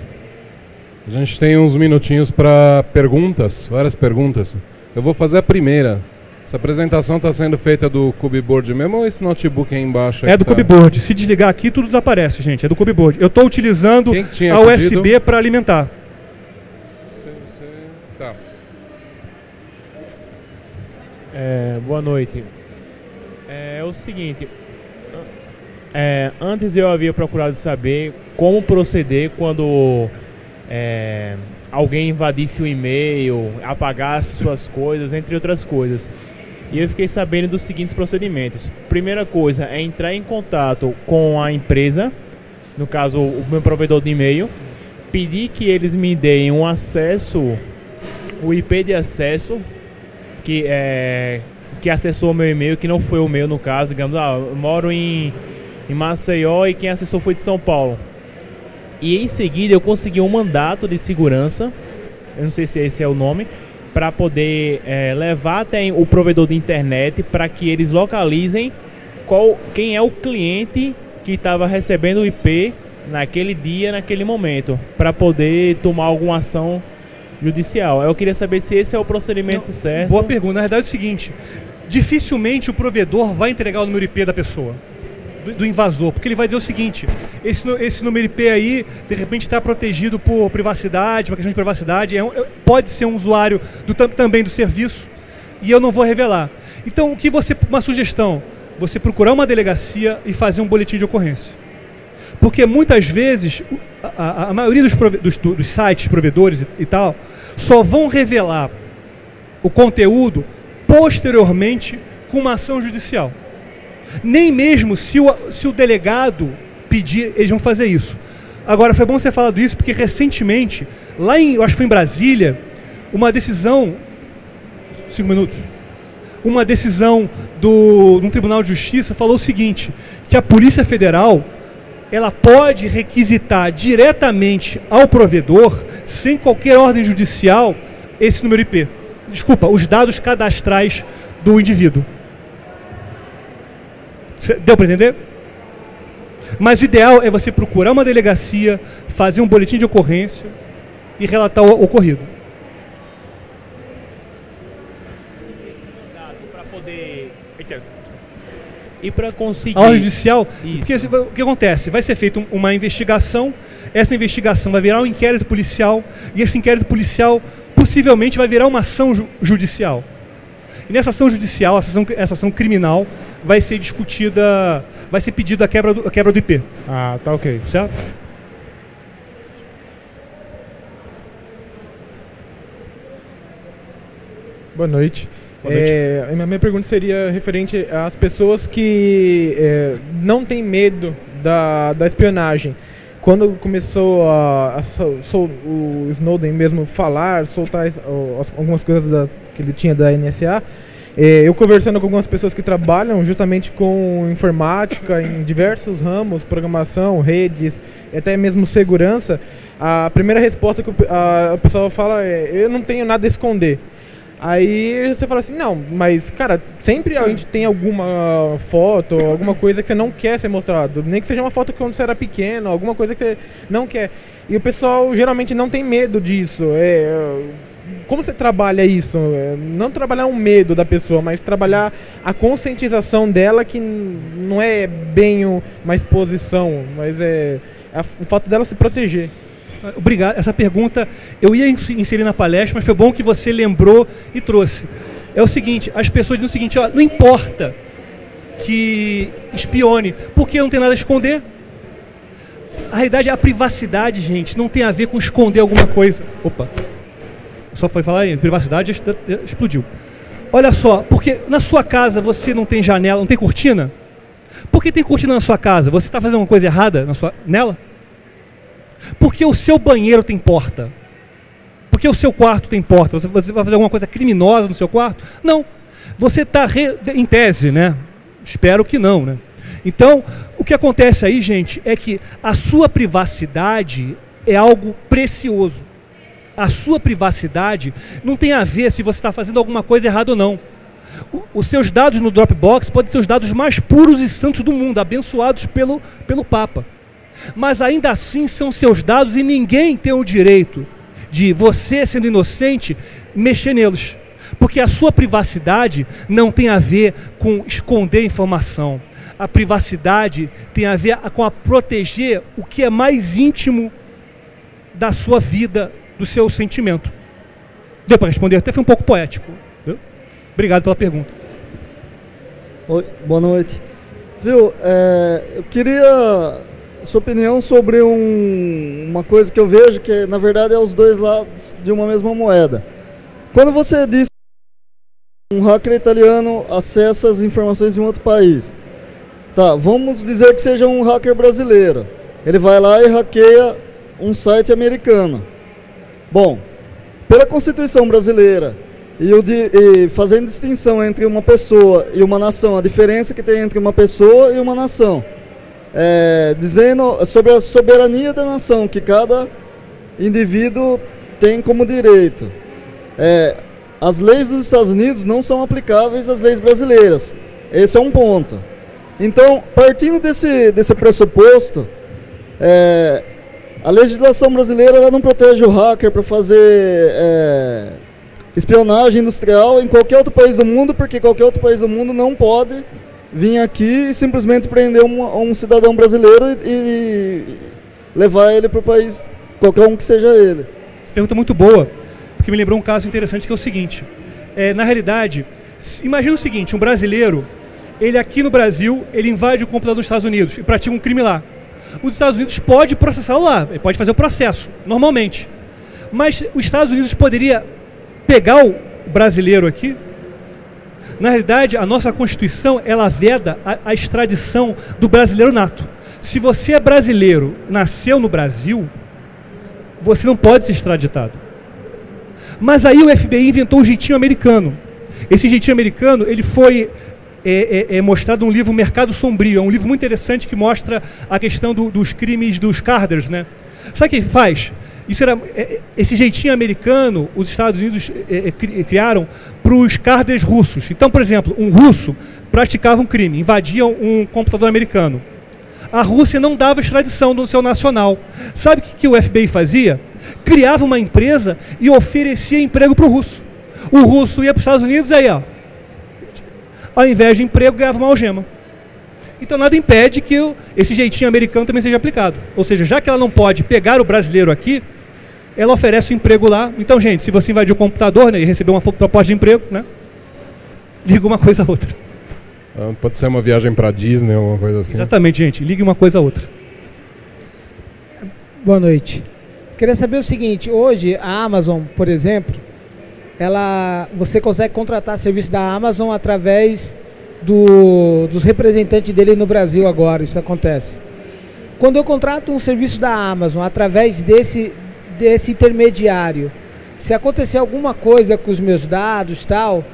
a gente tem uns minutinhos para perguntas, várias perguntas. Eu vou fazer a primeira. Essa apresentação está sendo feita do Cubeboard mesmo ou esse notebook aí embaixo? É do tá? Cubeboard. Se desligar aqui, tudo desaparece, gente. É do Cubeboard. Eu estou utilizando a USB para alimentar. Tá. É, boa noite. É, é o seguinte, é, antes eu havia procurado saber como proceder quando é, alguém invadisse o e-mail, apagasse suas coisas, entre outras coisas. E eu fiquei sabendo dos seguintes procedimentos. Primeira coisa é entrar em contato com a empresa, no caso o meu provedor de e-mail, pedir que eles me deem um acesso, o IP de acesso, que é que acessou o meu e-mail, que não foi o meu no caso, digamos, ah, eu moro em em Maceió e quem acessou foi de São Paulo. E em seguida eu consegui um mandato de segurança, eu não sei se esse é o nome, para poder é, levar até o provedor de internet para que eles localizem qual, quem é o cliente que estava recebendo o IP naquele dia, naquele momento, para poder tomar alguma ação judicial. Eu queria saber se esse é o procedimento não, certo. Boa pergunta. Na verdade é o seguinte: dificilmente o provedor vai entregar o número IP da pessoa do, do, invasor, porque ele vai dizer o seguinte: esse, esse número IP aí, de repente, está protegido por privacidade, uma questão de privacidade, é é, pode ser um usuário do, também do serviço, e eu não vou revelar. Então, o que você. Uma sugestão: você procurar uma delegacia e fazer um boletim de ocorrência. Porque muitas vezes, a, a, a maioria dos, dos, dos, sites, provedores e, e tal, só vão revelar o conteúdo posteriormente com uma ação judicial. Nem mesmo se o, se o delegado pedir, eles vão fazer isso. Agora, foi bom você falar isso, porque recentemente, lá em, eu acho que foi em Brasília, uma decisão. Cinco minutos. Uma decisão do, um tribunal de justiça falou o seguinte: que a Polícia Federal ela pode requisitar diretamente ao provedor, sem qualquer ordem judicial, esse número IP. Desculpa, os dados cadastrais do indivíduo. Deu para entender? Mas o ideal é você procurar uma delegacia, fazer um boletim de ocorrência e relatar o ocorrido. E para conseguir. A ordem judicial. Isso. Porque o que acontece? Vai ser feita uma investigação, essa investigação vai virar um inquérito policial, e esse inquérito policial possivelmente vai virar uma ação ju judicial. E nessa ação judicial, essa ação, essa ação criminal, vai ser discutida, vai ser pedida a quebra do, a quebra do IP. Ah, tá ok. Certo? Boa noite. Boa noite. É, a minha pergunta seria referente às pessoas que é, não têm medo da, da espionagem. Quando começou a, a sol, o Snowden mesmo falar, soltar algumas coisas da, que ele tinha da NSA, é, eu conversando com algumas pessoas que trabalham justamente com informática em diversos ramos, programação, redes, até mesmo segurança, a primeira resposta que o, a, a pessoa fala é: eu não tenho nada a esconder. Aí você fala assim, não, mas cara, sempre a gente tem alguma foto, alguma coisa que você não quer ser mostrado. Nem que seja uma foto quando você era pequeno, alguma coisa que você não quer. E o pessoal geralmente não tem medo disso. É, como você trabalha isso? É, não trabalhar o medo da pessoa, mas trabalhar a conscientização dela que não é bem uma exposição, mas é o fato dela se proteger. Obrigado. Essa pergunta eu ia inserir na palestra, mas foi bom que você lembrou e trouxe. É o seguinte, as pessoas dizem o seguinte, ó, não importa que espione, porque não tem nada a esconder. A realidade é a privacidade, gente, não tem a ver com esconder alguma coisa. Opa. Só foi falar em privacidade explodiu. Olha só, porque na sua casa você não tem janela, não tem cortina? Por que tem cortina na sua casa? Você está fazendo alguma coisa errada na sua, nela? Porque o seu banheiro tem porta? Porque o seu quarto tem porta? Você vai fazer alguma coisa criminosa no seu quarto? Não. Você está, em tese, né? Espero que não, né? Então, o que acontece aí, gente, é que a sua privacidade é algo precioso. A sua privacidade não tem a ver se você está fazendo alguma coisa errada ou não. os seus dados no Dropbox podem ser os dados mais puros e santos do mundo, abençoados pelo, pelo Papa mas ainda assim são seus dados e ninguém tem o direito de você, sendo inocente, mexer neles. Porque a sua privacidade não tem a ver com esconder informação. A privacidade tem a ver com a proteger o que é mais íntimo da sua vida, do seu sentimento. Deu para responder, até foi um pouco poético. Viu? Obrigado pela pergunta. Oi, boa noite. Viu, é, eu queria sua opinião sobre um, uma coisa que eu vejo que na verdade é os dois lados de uma mesma moeda. Quando você diz que um hacker italiano acessa as informações de um outro país, tá? Vamos dizer que seja um hacker brasileiro. Ele vai lá e hackeia um site americano. Bom, pela Constituição brasileira e, o de, e fazendo distinção entre uma pessoa e uma nação, a diferença que tem entre uma pessoa e uma nação é, dizendo sobre a soberania da nação, que cada indivíduo tem como direito. É, as leis dos Estados Unidos não são aplicáveis às leis brasileiras. Esse é um ponto. Então, partindo desse, desse pressuposto, é, a legislação brasileira não protege o hacker para fazer é, espionagem industrial em qualquer outro país do mundo, porque qualquer outro país do mundo não pode vir aqui e simplesmente prender um, um cidadão brasileiro e, e levar ele para o país, qualquer um que seja ele. Essa pergunta é muito boa, porque me lembrou um caso interessante que é o seguinte. É, na realidade, imagina o seguinte, um brasileiro, ele aqui no Brasil, ele invade o computador dos Estados Unidos e pratica um crime lá. Os Estados Unidos pode processá-lo lá, ele pode fazer o processo, normalmente. Mas os Estados Unidos poderia pegar o brasileiro aqui, na realidade, a nossa Constituição, ela veda a, a extradição do brasileiro nato. Se você é brasileiro, nasceu no Brasil, você não pode ser extraditado. Mas aí o FBI inventou um jeitinho americano. Esse jeitinho americano, ele foi é, é, é mostrado no livro Mercado Sombrio. É um livro muito interessante que mostra a questão do, dos crimes dos carders, né? Sabe o que faz? Isso era, é, esse jeitinho americano, os Estados Unidos é, é, criaram para os carders russos. Então, por exemplo, um russo praticava um crime, invadia um computador americano. A Rússia não dava extradição do seu nacional. Sabe o que o FBI fazia? Criava uma empresa e oferecia emprego para o russo. O russo ia para os Estados Unidos e aí, ó, ao invés de emprego, ganhava uma algema. Então nada impede que esse jeitinho americano também seja aplicado. Ou seja, já que ela não pode pegar o brasileiro aqui, ela oferece um emprego lá. Então, gente, se você invadir o computador né, e receber uma proposta de emprego, né, liga uma coisa a outra. Ah, pode ser uma viagem para Disney ou uma coisa assim. Exatamente, gente. Ligue uma coisa a outra. Boa noite. Queria saber o seguinte: hoje a Amazon, por exemplo, ela, você consegue contratar serviço da Amazon através do, dos representantes dele no Brasil agora. Isso acontece. Quando eu contrato um serviço da Amazon através desse desse intermediário. Se acontecer alguma coisa com os meus dados tal,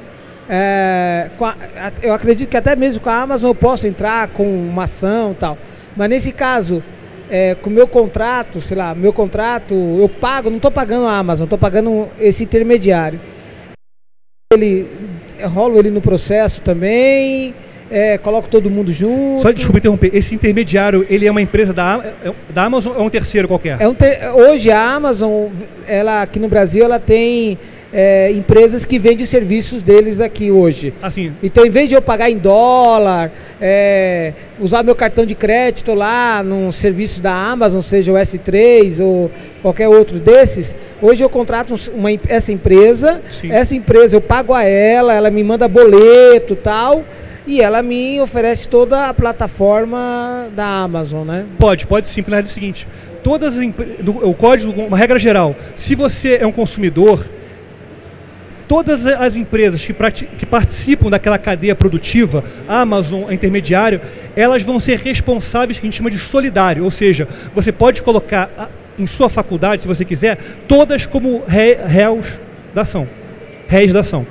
é, a, eu acredito que até mesmo com a Amazon eu posso entrar com uma ação tal. Mas nesse caso, é, com o meu contrato, sei lá, meu contrato, eu pago, não estou pagando a Amazon, estou pagando esse intermediário. Ele, rolo ele no processo também, é, coloco todo mundo junto. Só desculpa interromper, esse intermediário, ele é uma empresa da, é- da Amazon ou é um terceiro qualquer? É um te- Hoje a Amazon, ela aqui no Brasil, ela tem é, empresas que vendem serviços deles aqui hoje. Assim, Então, em vez de eu pagar em dólar, é, usar meu cartão de crédito lá num serviço da Amazon, seja o S3 ou qualquer outro desses, hoje eu contrato um- uma, essa empresa, Sim. essa empresa eu pago a ela, ela me manda boleto tal, e ela me oferece toda a plataforma da Amazon, né? pode, pode sim, pela é o seguinte, todas as do- o código, uma regra geral, se você é um consumidor, todas as empresas que, que participam daquela cadeia produtiva, a Amazon, a intermediário, elas vão ser responsáveis, que a gente chama de solidário, ou seja, você pode colocar a- em sua faculdade, se você quiser, todas como ré- réus da ação, réis da ação.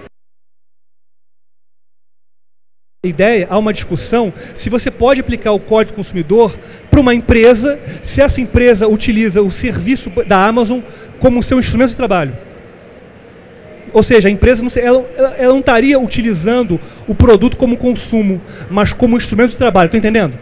A ideia, há uma discussão se você pode aplicar o código do consumidor para uma empresa, se essa empresa utiliza o serviço da Amazon como seu instrumento de trabalho. Ou seja, a empresa não, se- ela, ela- não estaria utilizando o produto como consumo, mas como instrumento de trabalho. Estou entendendo?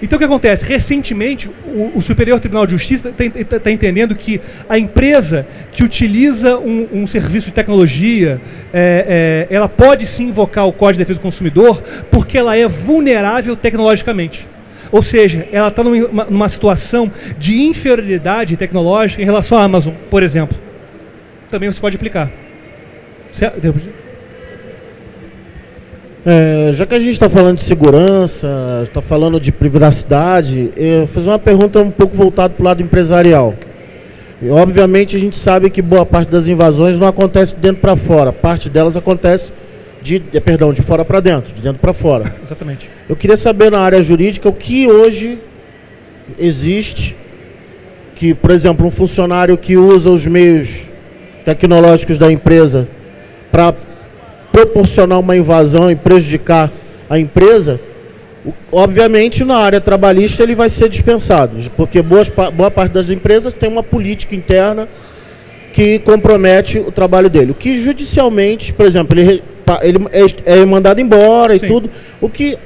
Então o que acontece? Recentemente, o, o Superior Tribunal de Justiça está entendendo que a empresa que utiliza um, um serviço de tecnologia, é, é, ela pode sim invocar o Código de Defesa do Consumidor, porque ela é vulnerável tecnologicamente. Ou seja, ela está numa, numa situação de inferioridade tecnológica em relação à Amazon, por exemplo. Também você pode aplicar. É, já que a gente está falando de segurança, está falando de privacidade, eu vou fazer uma pergunta um pouco voltada para o lado empresarial. E, obviamente a gente sabe que boa parte das invasões não acontece de dentro para fora, parte delas acontece de, eh, perdão, de fora para dentro, de dentro para fora. [LAUGHS] Exatamente. Eu queria saber na área jurídica o que hoje existe que, por exemplo, um funcionário que usa os meios tecnológicos da empresa para proporcionar uma invasão e prejudicar a empresa, obviamente na área trabalhista ele vai ser dispensado, porque boas, boa parte das empresas tem uma política interna que compromete o trabalho dele. O que judicialmente, por exemplo, ele, ele é, é mandado embora Sim. e tudo, o que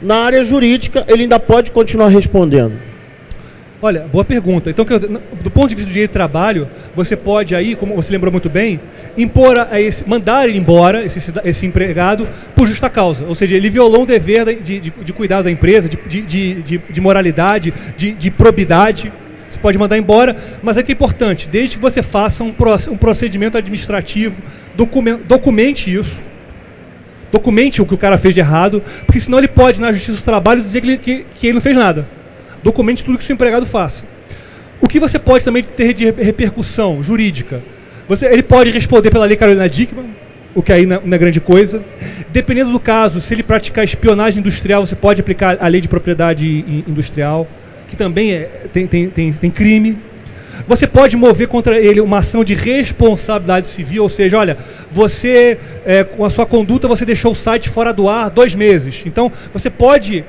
na área jurídica ele ainda pode continuar respondendo. Olha, boa pergunta. Então, do ponto de vista do direito do trabalho, você pode aí, como você lembrou muito bem, impor a esse, mandar ele embora, esse, esse empregado, por justa causa. Ou seja, ele violou um dever de, de, de cuidado da empresa, de, de, de, de- de moralidade, de, de probidade. Você pode mandar embora, mas é que é importante, desde que você faça um, um procedimento administrativo, documen- documente isso, documente o que o cara fez de errado, porque senão ele pode, na Justiça do Trabalho, dizer que ele, que, que ele não fez nada. Documente tudo que o seu empregado faça. O que você pode também ter de re- repercussão jurídica? Você, ele pode responder pela lei Carolina Dickmann, o que aí não não é grande coisa. Dependendo do caso, se ele praticar espionagem industrial, você pode aplicar a lei de propriedade industrial, que também é, tem, tem, tem, tem crime. Você pode mover contra ele uma ação de responsabilidade civil, ou seja, olha, você, é, com a sua conduta, você deixou o site fora do ar dois meses. Então, você pode.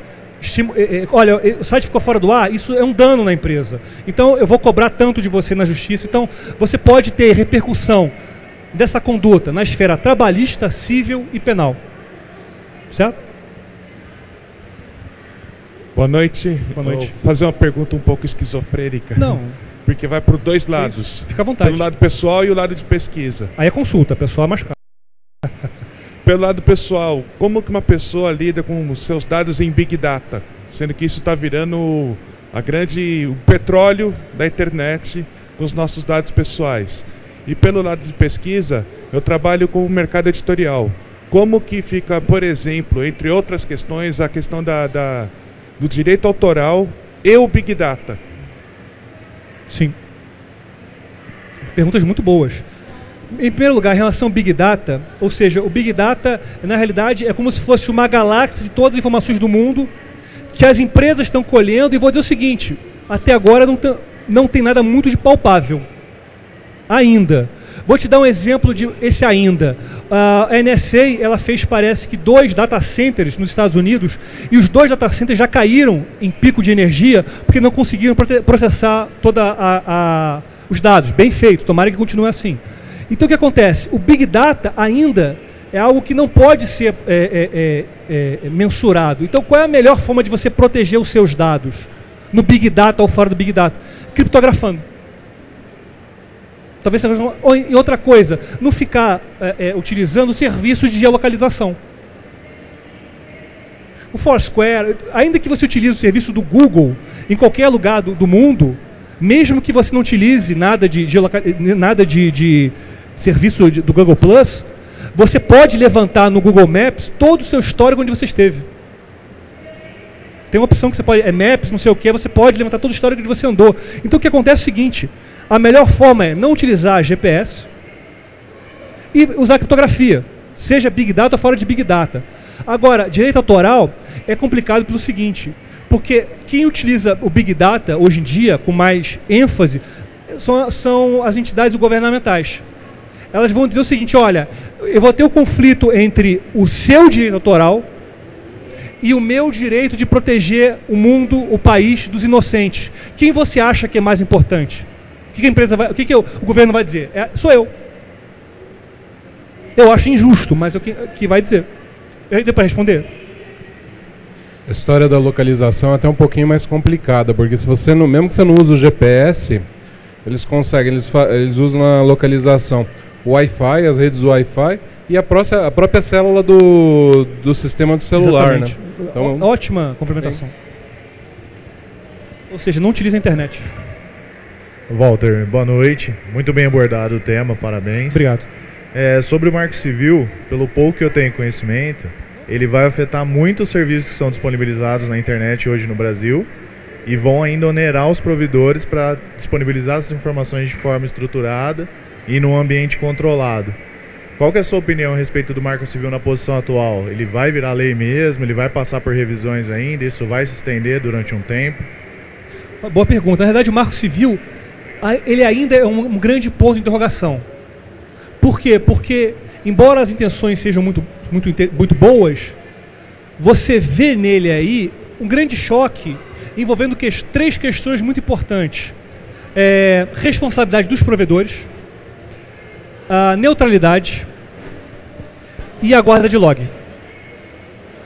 É, é, Olha, é, o site ficou fora do ar, isso é um dano na empresa. Então, eu vou cobrar tanto de você na justiça. Então, você pode ter repercussão dessa conduta na esfera trabalhista, civil e penal. Certo? Boa noite. Boa noite. Vou fazer uma pergunta um pouco esquizofrênica. Não, [LAUGHS] Porque vai para dois lados. fica à vontade. Pelo lado pessoal e o lado de pesquisa. Aí é consulta, pessoal é mais caro. [LAUGHS] Pelo lado pessoal, como que uma pessoa lida com os seus dados em Big Data? Sendo que isso está virando a grande o petróleo da internet com os nossos dados pessoais. E pelo lado de pesquisa, eu trabalho com o mercado editorial. Como que fica, por exemplo, entre outras questões, a questão da, da- do direito autoral e o Big Data? Sim. Perguntas muito boas. Em primeiro lugar, em relação ao Big Data, ou seja, o Big Data, na realidade, é como se fosse uma galáxia de todas as informações do mundo que as empresas estão colhendo. E vou dizer o seguinte: até agora não, não tem nada muito de palpável. Ainda. Vou te dar um exemplo de esse ainda. A NSA ela fez, parece que, dois data centers nos Estados Unidos e os dois data centers já caíram em pico de energia porque não conseguiram processar toda os dados. Bem feito, tomara que continue assim. Então o que acontece? O Big Data ainda é algo que não pode ser é, é, é, é mensurado. Então qual é a melhor forma de você proteger os seus dados? No Big Data ou fora do Big Data? Criptografando. Talvez seja uma... E outra coisa, não ficar é, é, utilizando serviços de geolocalização. O Foursquare, ainda que você utilize o serviço do Google em qualquer lugar do, do mundo, mesmo que você não utilize nada de, de nada de, de serviço de, do Google Plus, você pode levantar no Google Maps todo o seu histórico onde você esteve. Tem uma opção que você pode, é Maps, não sei o que, você pode levantar todo o histórico onde você andou. Então o que acontece é o seguinte: a melhor forma é não utilizar GPS e usar criptografia, seja Big Data ou fora de Big Data. Agora, direito autoral é complicado pelo seguinte, porque quem utiliza o Big Data hoje em dia com mais ênfase são, são as entidades governamentais. Elas vão dizer o seguinte: olha, eu vou ter o um conflito entre o seu direito autoral e o meu direito de proteger o mundo, o país dos inocentes. Quem você acha que é mais importante? O que, a empresa vai, o que, que o governo vai dizer? É, sou eu. Eu acho injusto, mas o que, que vai dizer. Deu para responder? A história da localização é até um pouquinho mais complicada, porque se você não, mesmo que você não use o GPS, eles conseguem, eles, eles usam a localização o Wi-Fi, as redes Wi-Fi e a, própria, a própria célula do, do sistema do celular, né? Então, Ótima complementação. Sim. Ou seja, não utilize a internet. Walter, boa noite. Muito bem abordado o tema, parabéns. Obrigado. É, sobre o Marco Civil, pelo pouco que eu tenho conhecimento, ele vai afetar muitos serviços que são disponibilizados na internet hoje no Brasil e vão ainda onerar os provedores para disponibilizar essas informações de forma estruturada e num ambiente controlado. Qual é a sua opinião a respeito do Marco Civil na posição atual? Ele vai virar lei mesmo? Ele vai passar por revisões ainda? Isso vai se estender durante um tempo? Boa pergunta. Na verdade, o Marco Civil ele ainda é um, grande ponto de interrogação. Por quê? Porque, embora as intenções sejam muito, muito, muito boas, você vê nele aí um grande choque envolvendo que, três questões muito importantes. É, responsabilidade dos provedores, a neutralidade e a guarda de log.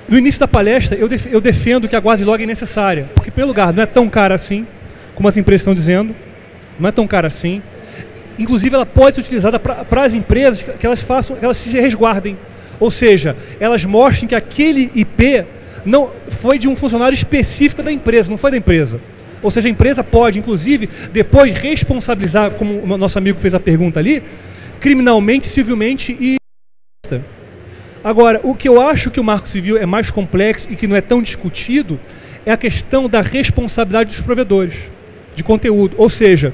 No início da palestra, eu, eu defendo que a guarda de log é necessária, porque, pelo lugar, não é tão cara assim, como as empresas estão dizendo, não é tão cara assim. Inclusive, ela pode ser utilizada para as empresas que elas façam, que elas se resguardem. Ou seja, elas mostrem que aquele IP não foi de um funcionário específico da empresa, não foi da empresa. Ou seja, a empresa pode, inclusive, depois responsabilizar, como o nosso amigo fez a pergunta ali, criminalmente, civilmente e. Agora, o que eu acho que o marco civil é mais complexo e que não é tão discutido é a questão da responsabilidade dos provedores de conteúdo. Ou seja,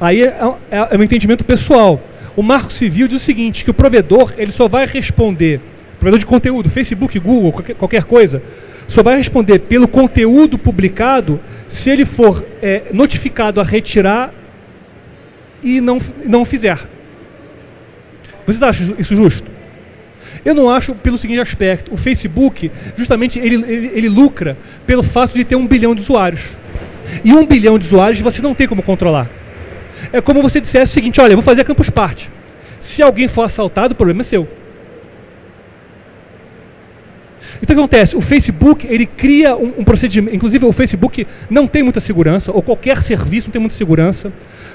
Aí é, é, é um entendimento pessoal. O Marco Civil diz o seguinte, que o provedor ele só vai responder, provedor de conteúdo, Facebook, Google, qualquer, qualquer coisa, só vai responder pelo conteúdo publicado se ele for é, notificado a retirar e não, não fizer. Vocês acham isso justo? Eu não acho pelo seguinte aspecto. O Facebook, justamente, ele, ele, ele lucra pelo fato de ter um bilhão de usuários. E um bilhão de usuários você não tem como controlar. É como você dissesse o seguinte: olha, eu vou fazer a Campus Party. Se alguém for assaltado, o problema é seu. Então o que acontece? O Facebook ele cria um, um, procedimento. Inclusive o Facebook não tem muita segurança, ou qualquer serviço não tem muita segurança.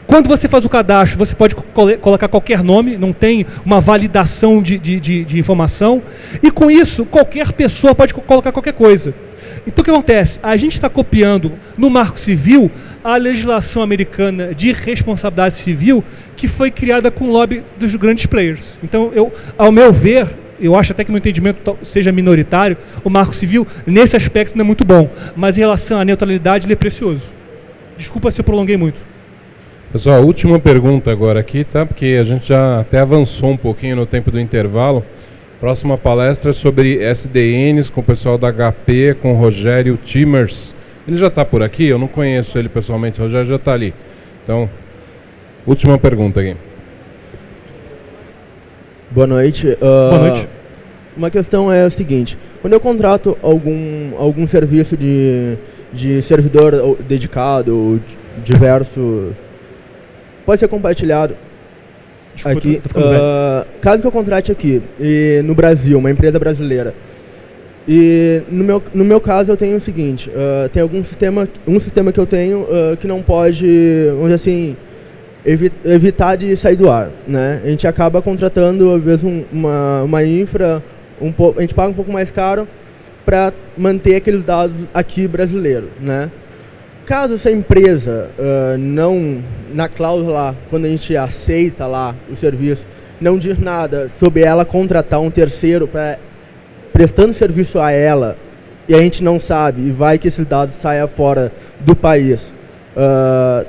Quando você faz o cadastro, você pode colocar qualquer nome, não tem uma validação de, de, de, de informação. E com isso, qualquer pessoa pode colocar qualquer coisa. Então o que acontece? A gente está copiando no Marco Civil a legislação americana de responsabilidade civil que foi criada com o lobby dos grandes players. Então, eu, ao meu ver, eu acho até que no entendimento seja minoritário, o Marco Civil, nesse aspecto, não é muito bom. Mas em relação à neutralidade, ele é precioso. Desculpa se eu prolonguei muito. Pessoal, última pergunta agora aqui, tá? Porque a gente já até avançou um pouquinho no tempo do intervalo. Próxima palestra é sobre SDNs com o pessoal da HP, com o Rogério Timers. Ele já está por aqui? Eu não conheço ele pessoalmente, o Rogério já está ali. Então, última pergunta aqui. Boa noite. Uh, Boa noite. Uma questão é a seguinte: quando eu contrato algum, algum serviço de, de servidor dedicado ou diverso, pode ser compartilhado Desculpa, aqui, tô- tô velho. ah, caso que eu contrate aqui, e no Brasil, uma empresa brasileira, e no meu, no meu caso eu tenho o seguinte, ah, tem algum sistema, um sistema que eu tenho ah, que não pode, dizer assim, evi- evitar de sair do ar, né? A gente acaba contratando, às vezes, um- uma, uma infra, um po- a gente paga um pouco mais caro para manter aqueles dados aqui brasileiros, né? Caso essa empresa ah, não, na cláusula lá, quando a gente aceita lá o serviço, não diz nada sobre ela contratar um terceiro para prestando serviço a ela e a gente não sabe e vai que esses dados saia fora do país. ah,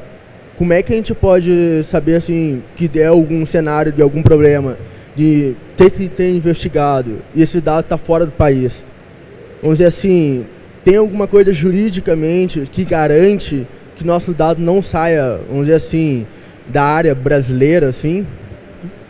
como é que a gente pode saber assim que der algum cenário de algum problema de ter que ser investigado e esse dado está fora do país? Vamos dizer assim, tem alguma coisa juridicamente que garante que nosso dado não saia, vamos dizer assim, da área brasileira, assim?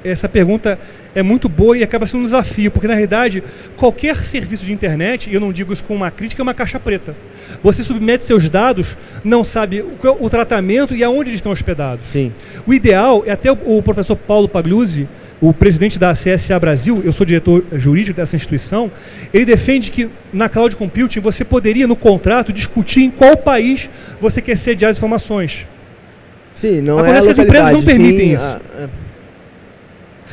Essa pergunta é muito boa e acaba sendo um desafio, porque na realidade, qualquer serviço de internet, e eu não digo isso com uma crítica, é uma caixa preta. Você submete seus dados, não sabe o, tratamento e aonde eles estão hospedados. Sim. O ideal, é até o, o professor Paulo Pagliuzzi, o presidente da CSA Brasil, eu sou diretor jurídico dessa instituição, ele defende que na cloud computing você poderia, no contrato, discutir em qual país você quer sediar as informações. Sim, não Acontece é que as empresas não permitem sim, isso. a- é.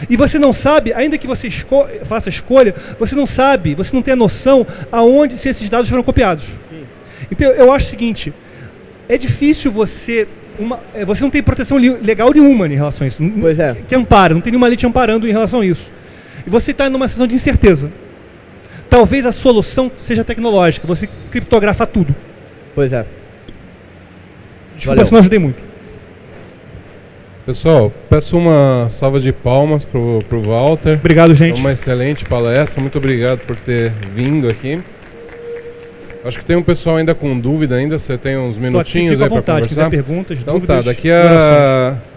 E você não sabe, ainda que você esco- faça a escolha, você não sabe, você não tem a noção aonde se esses dados foram copiados. Então eu acho o seguinte, é difícil você uma, é, você não tem proteção legal nenhuma em relação a isso. Pois é. Que ampara, não tem nenhuma lei te amparando em relação a isso. E você está numa situação de incerteza. Talvez a solução seja tecnológica, você criptografar tudo. Pois é. Desculpa Valeu. se não ajudei muito. Pessoal, peço uma salva de palmas pro, pro Walter. Obrigado, gente. Uma excelente palestra. Muito obrigado por ter vindo aqui. Acho que tem um pessoal ainda com dúvida ainda. Você tem uns minutinhos à aí para vontade, conversar. quiser perguntas, então dúvidas, tá, daqui orações. a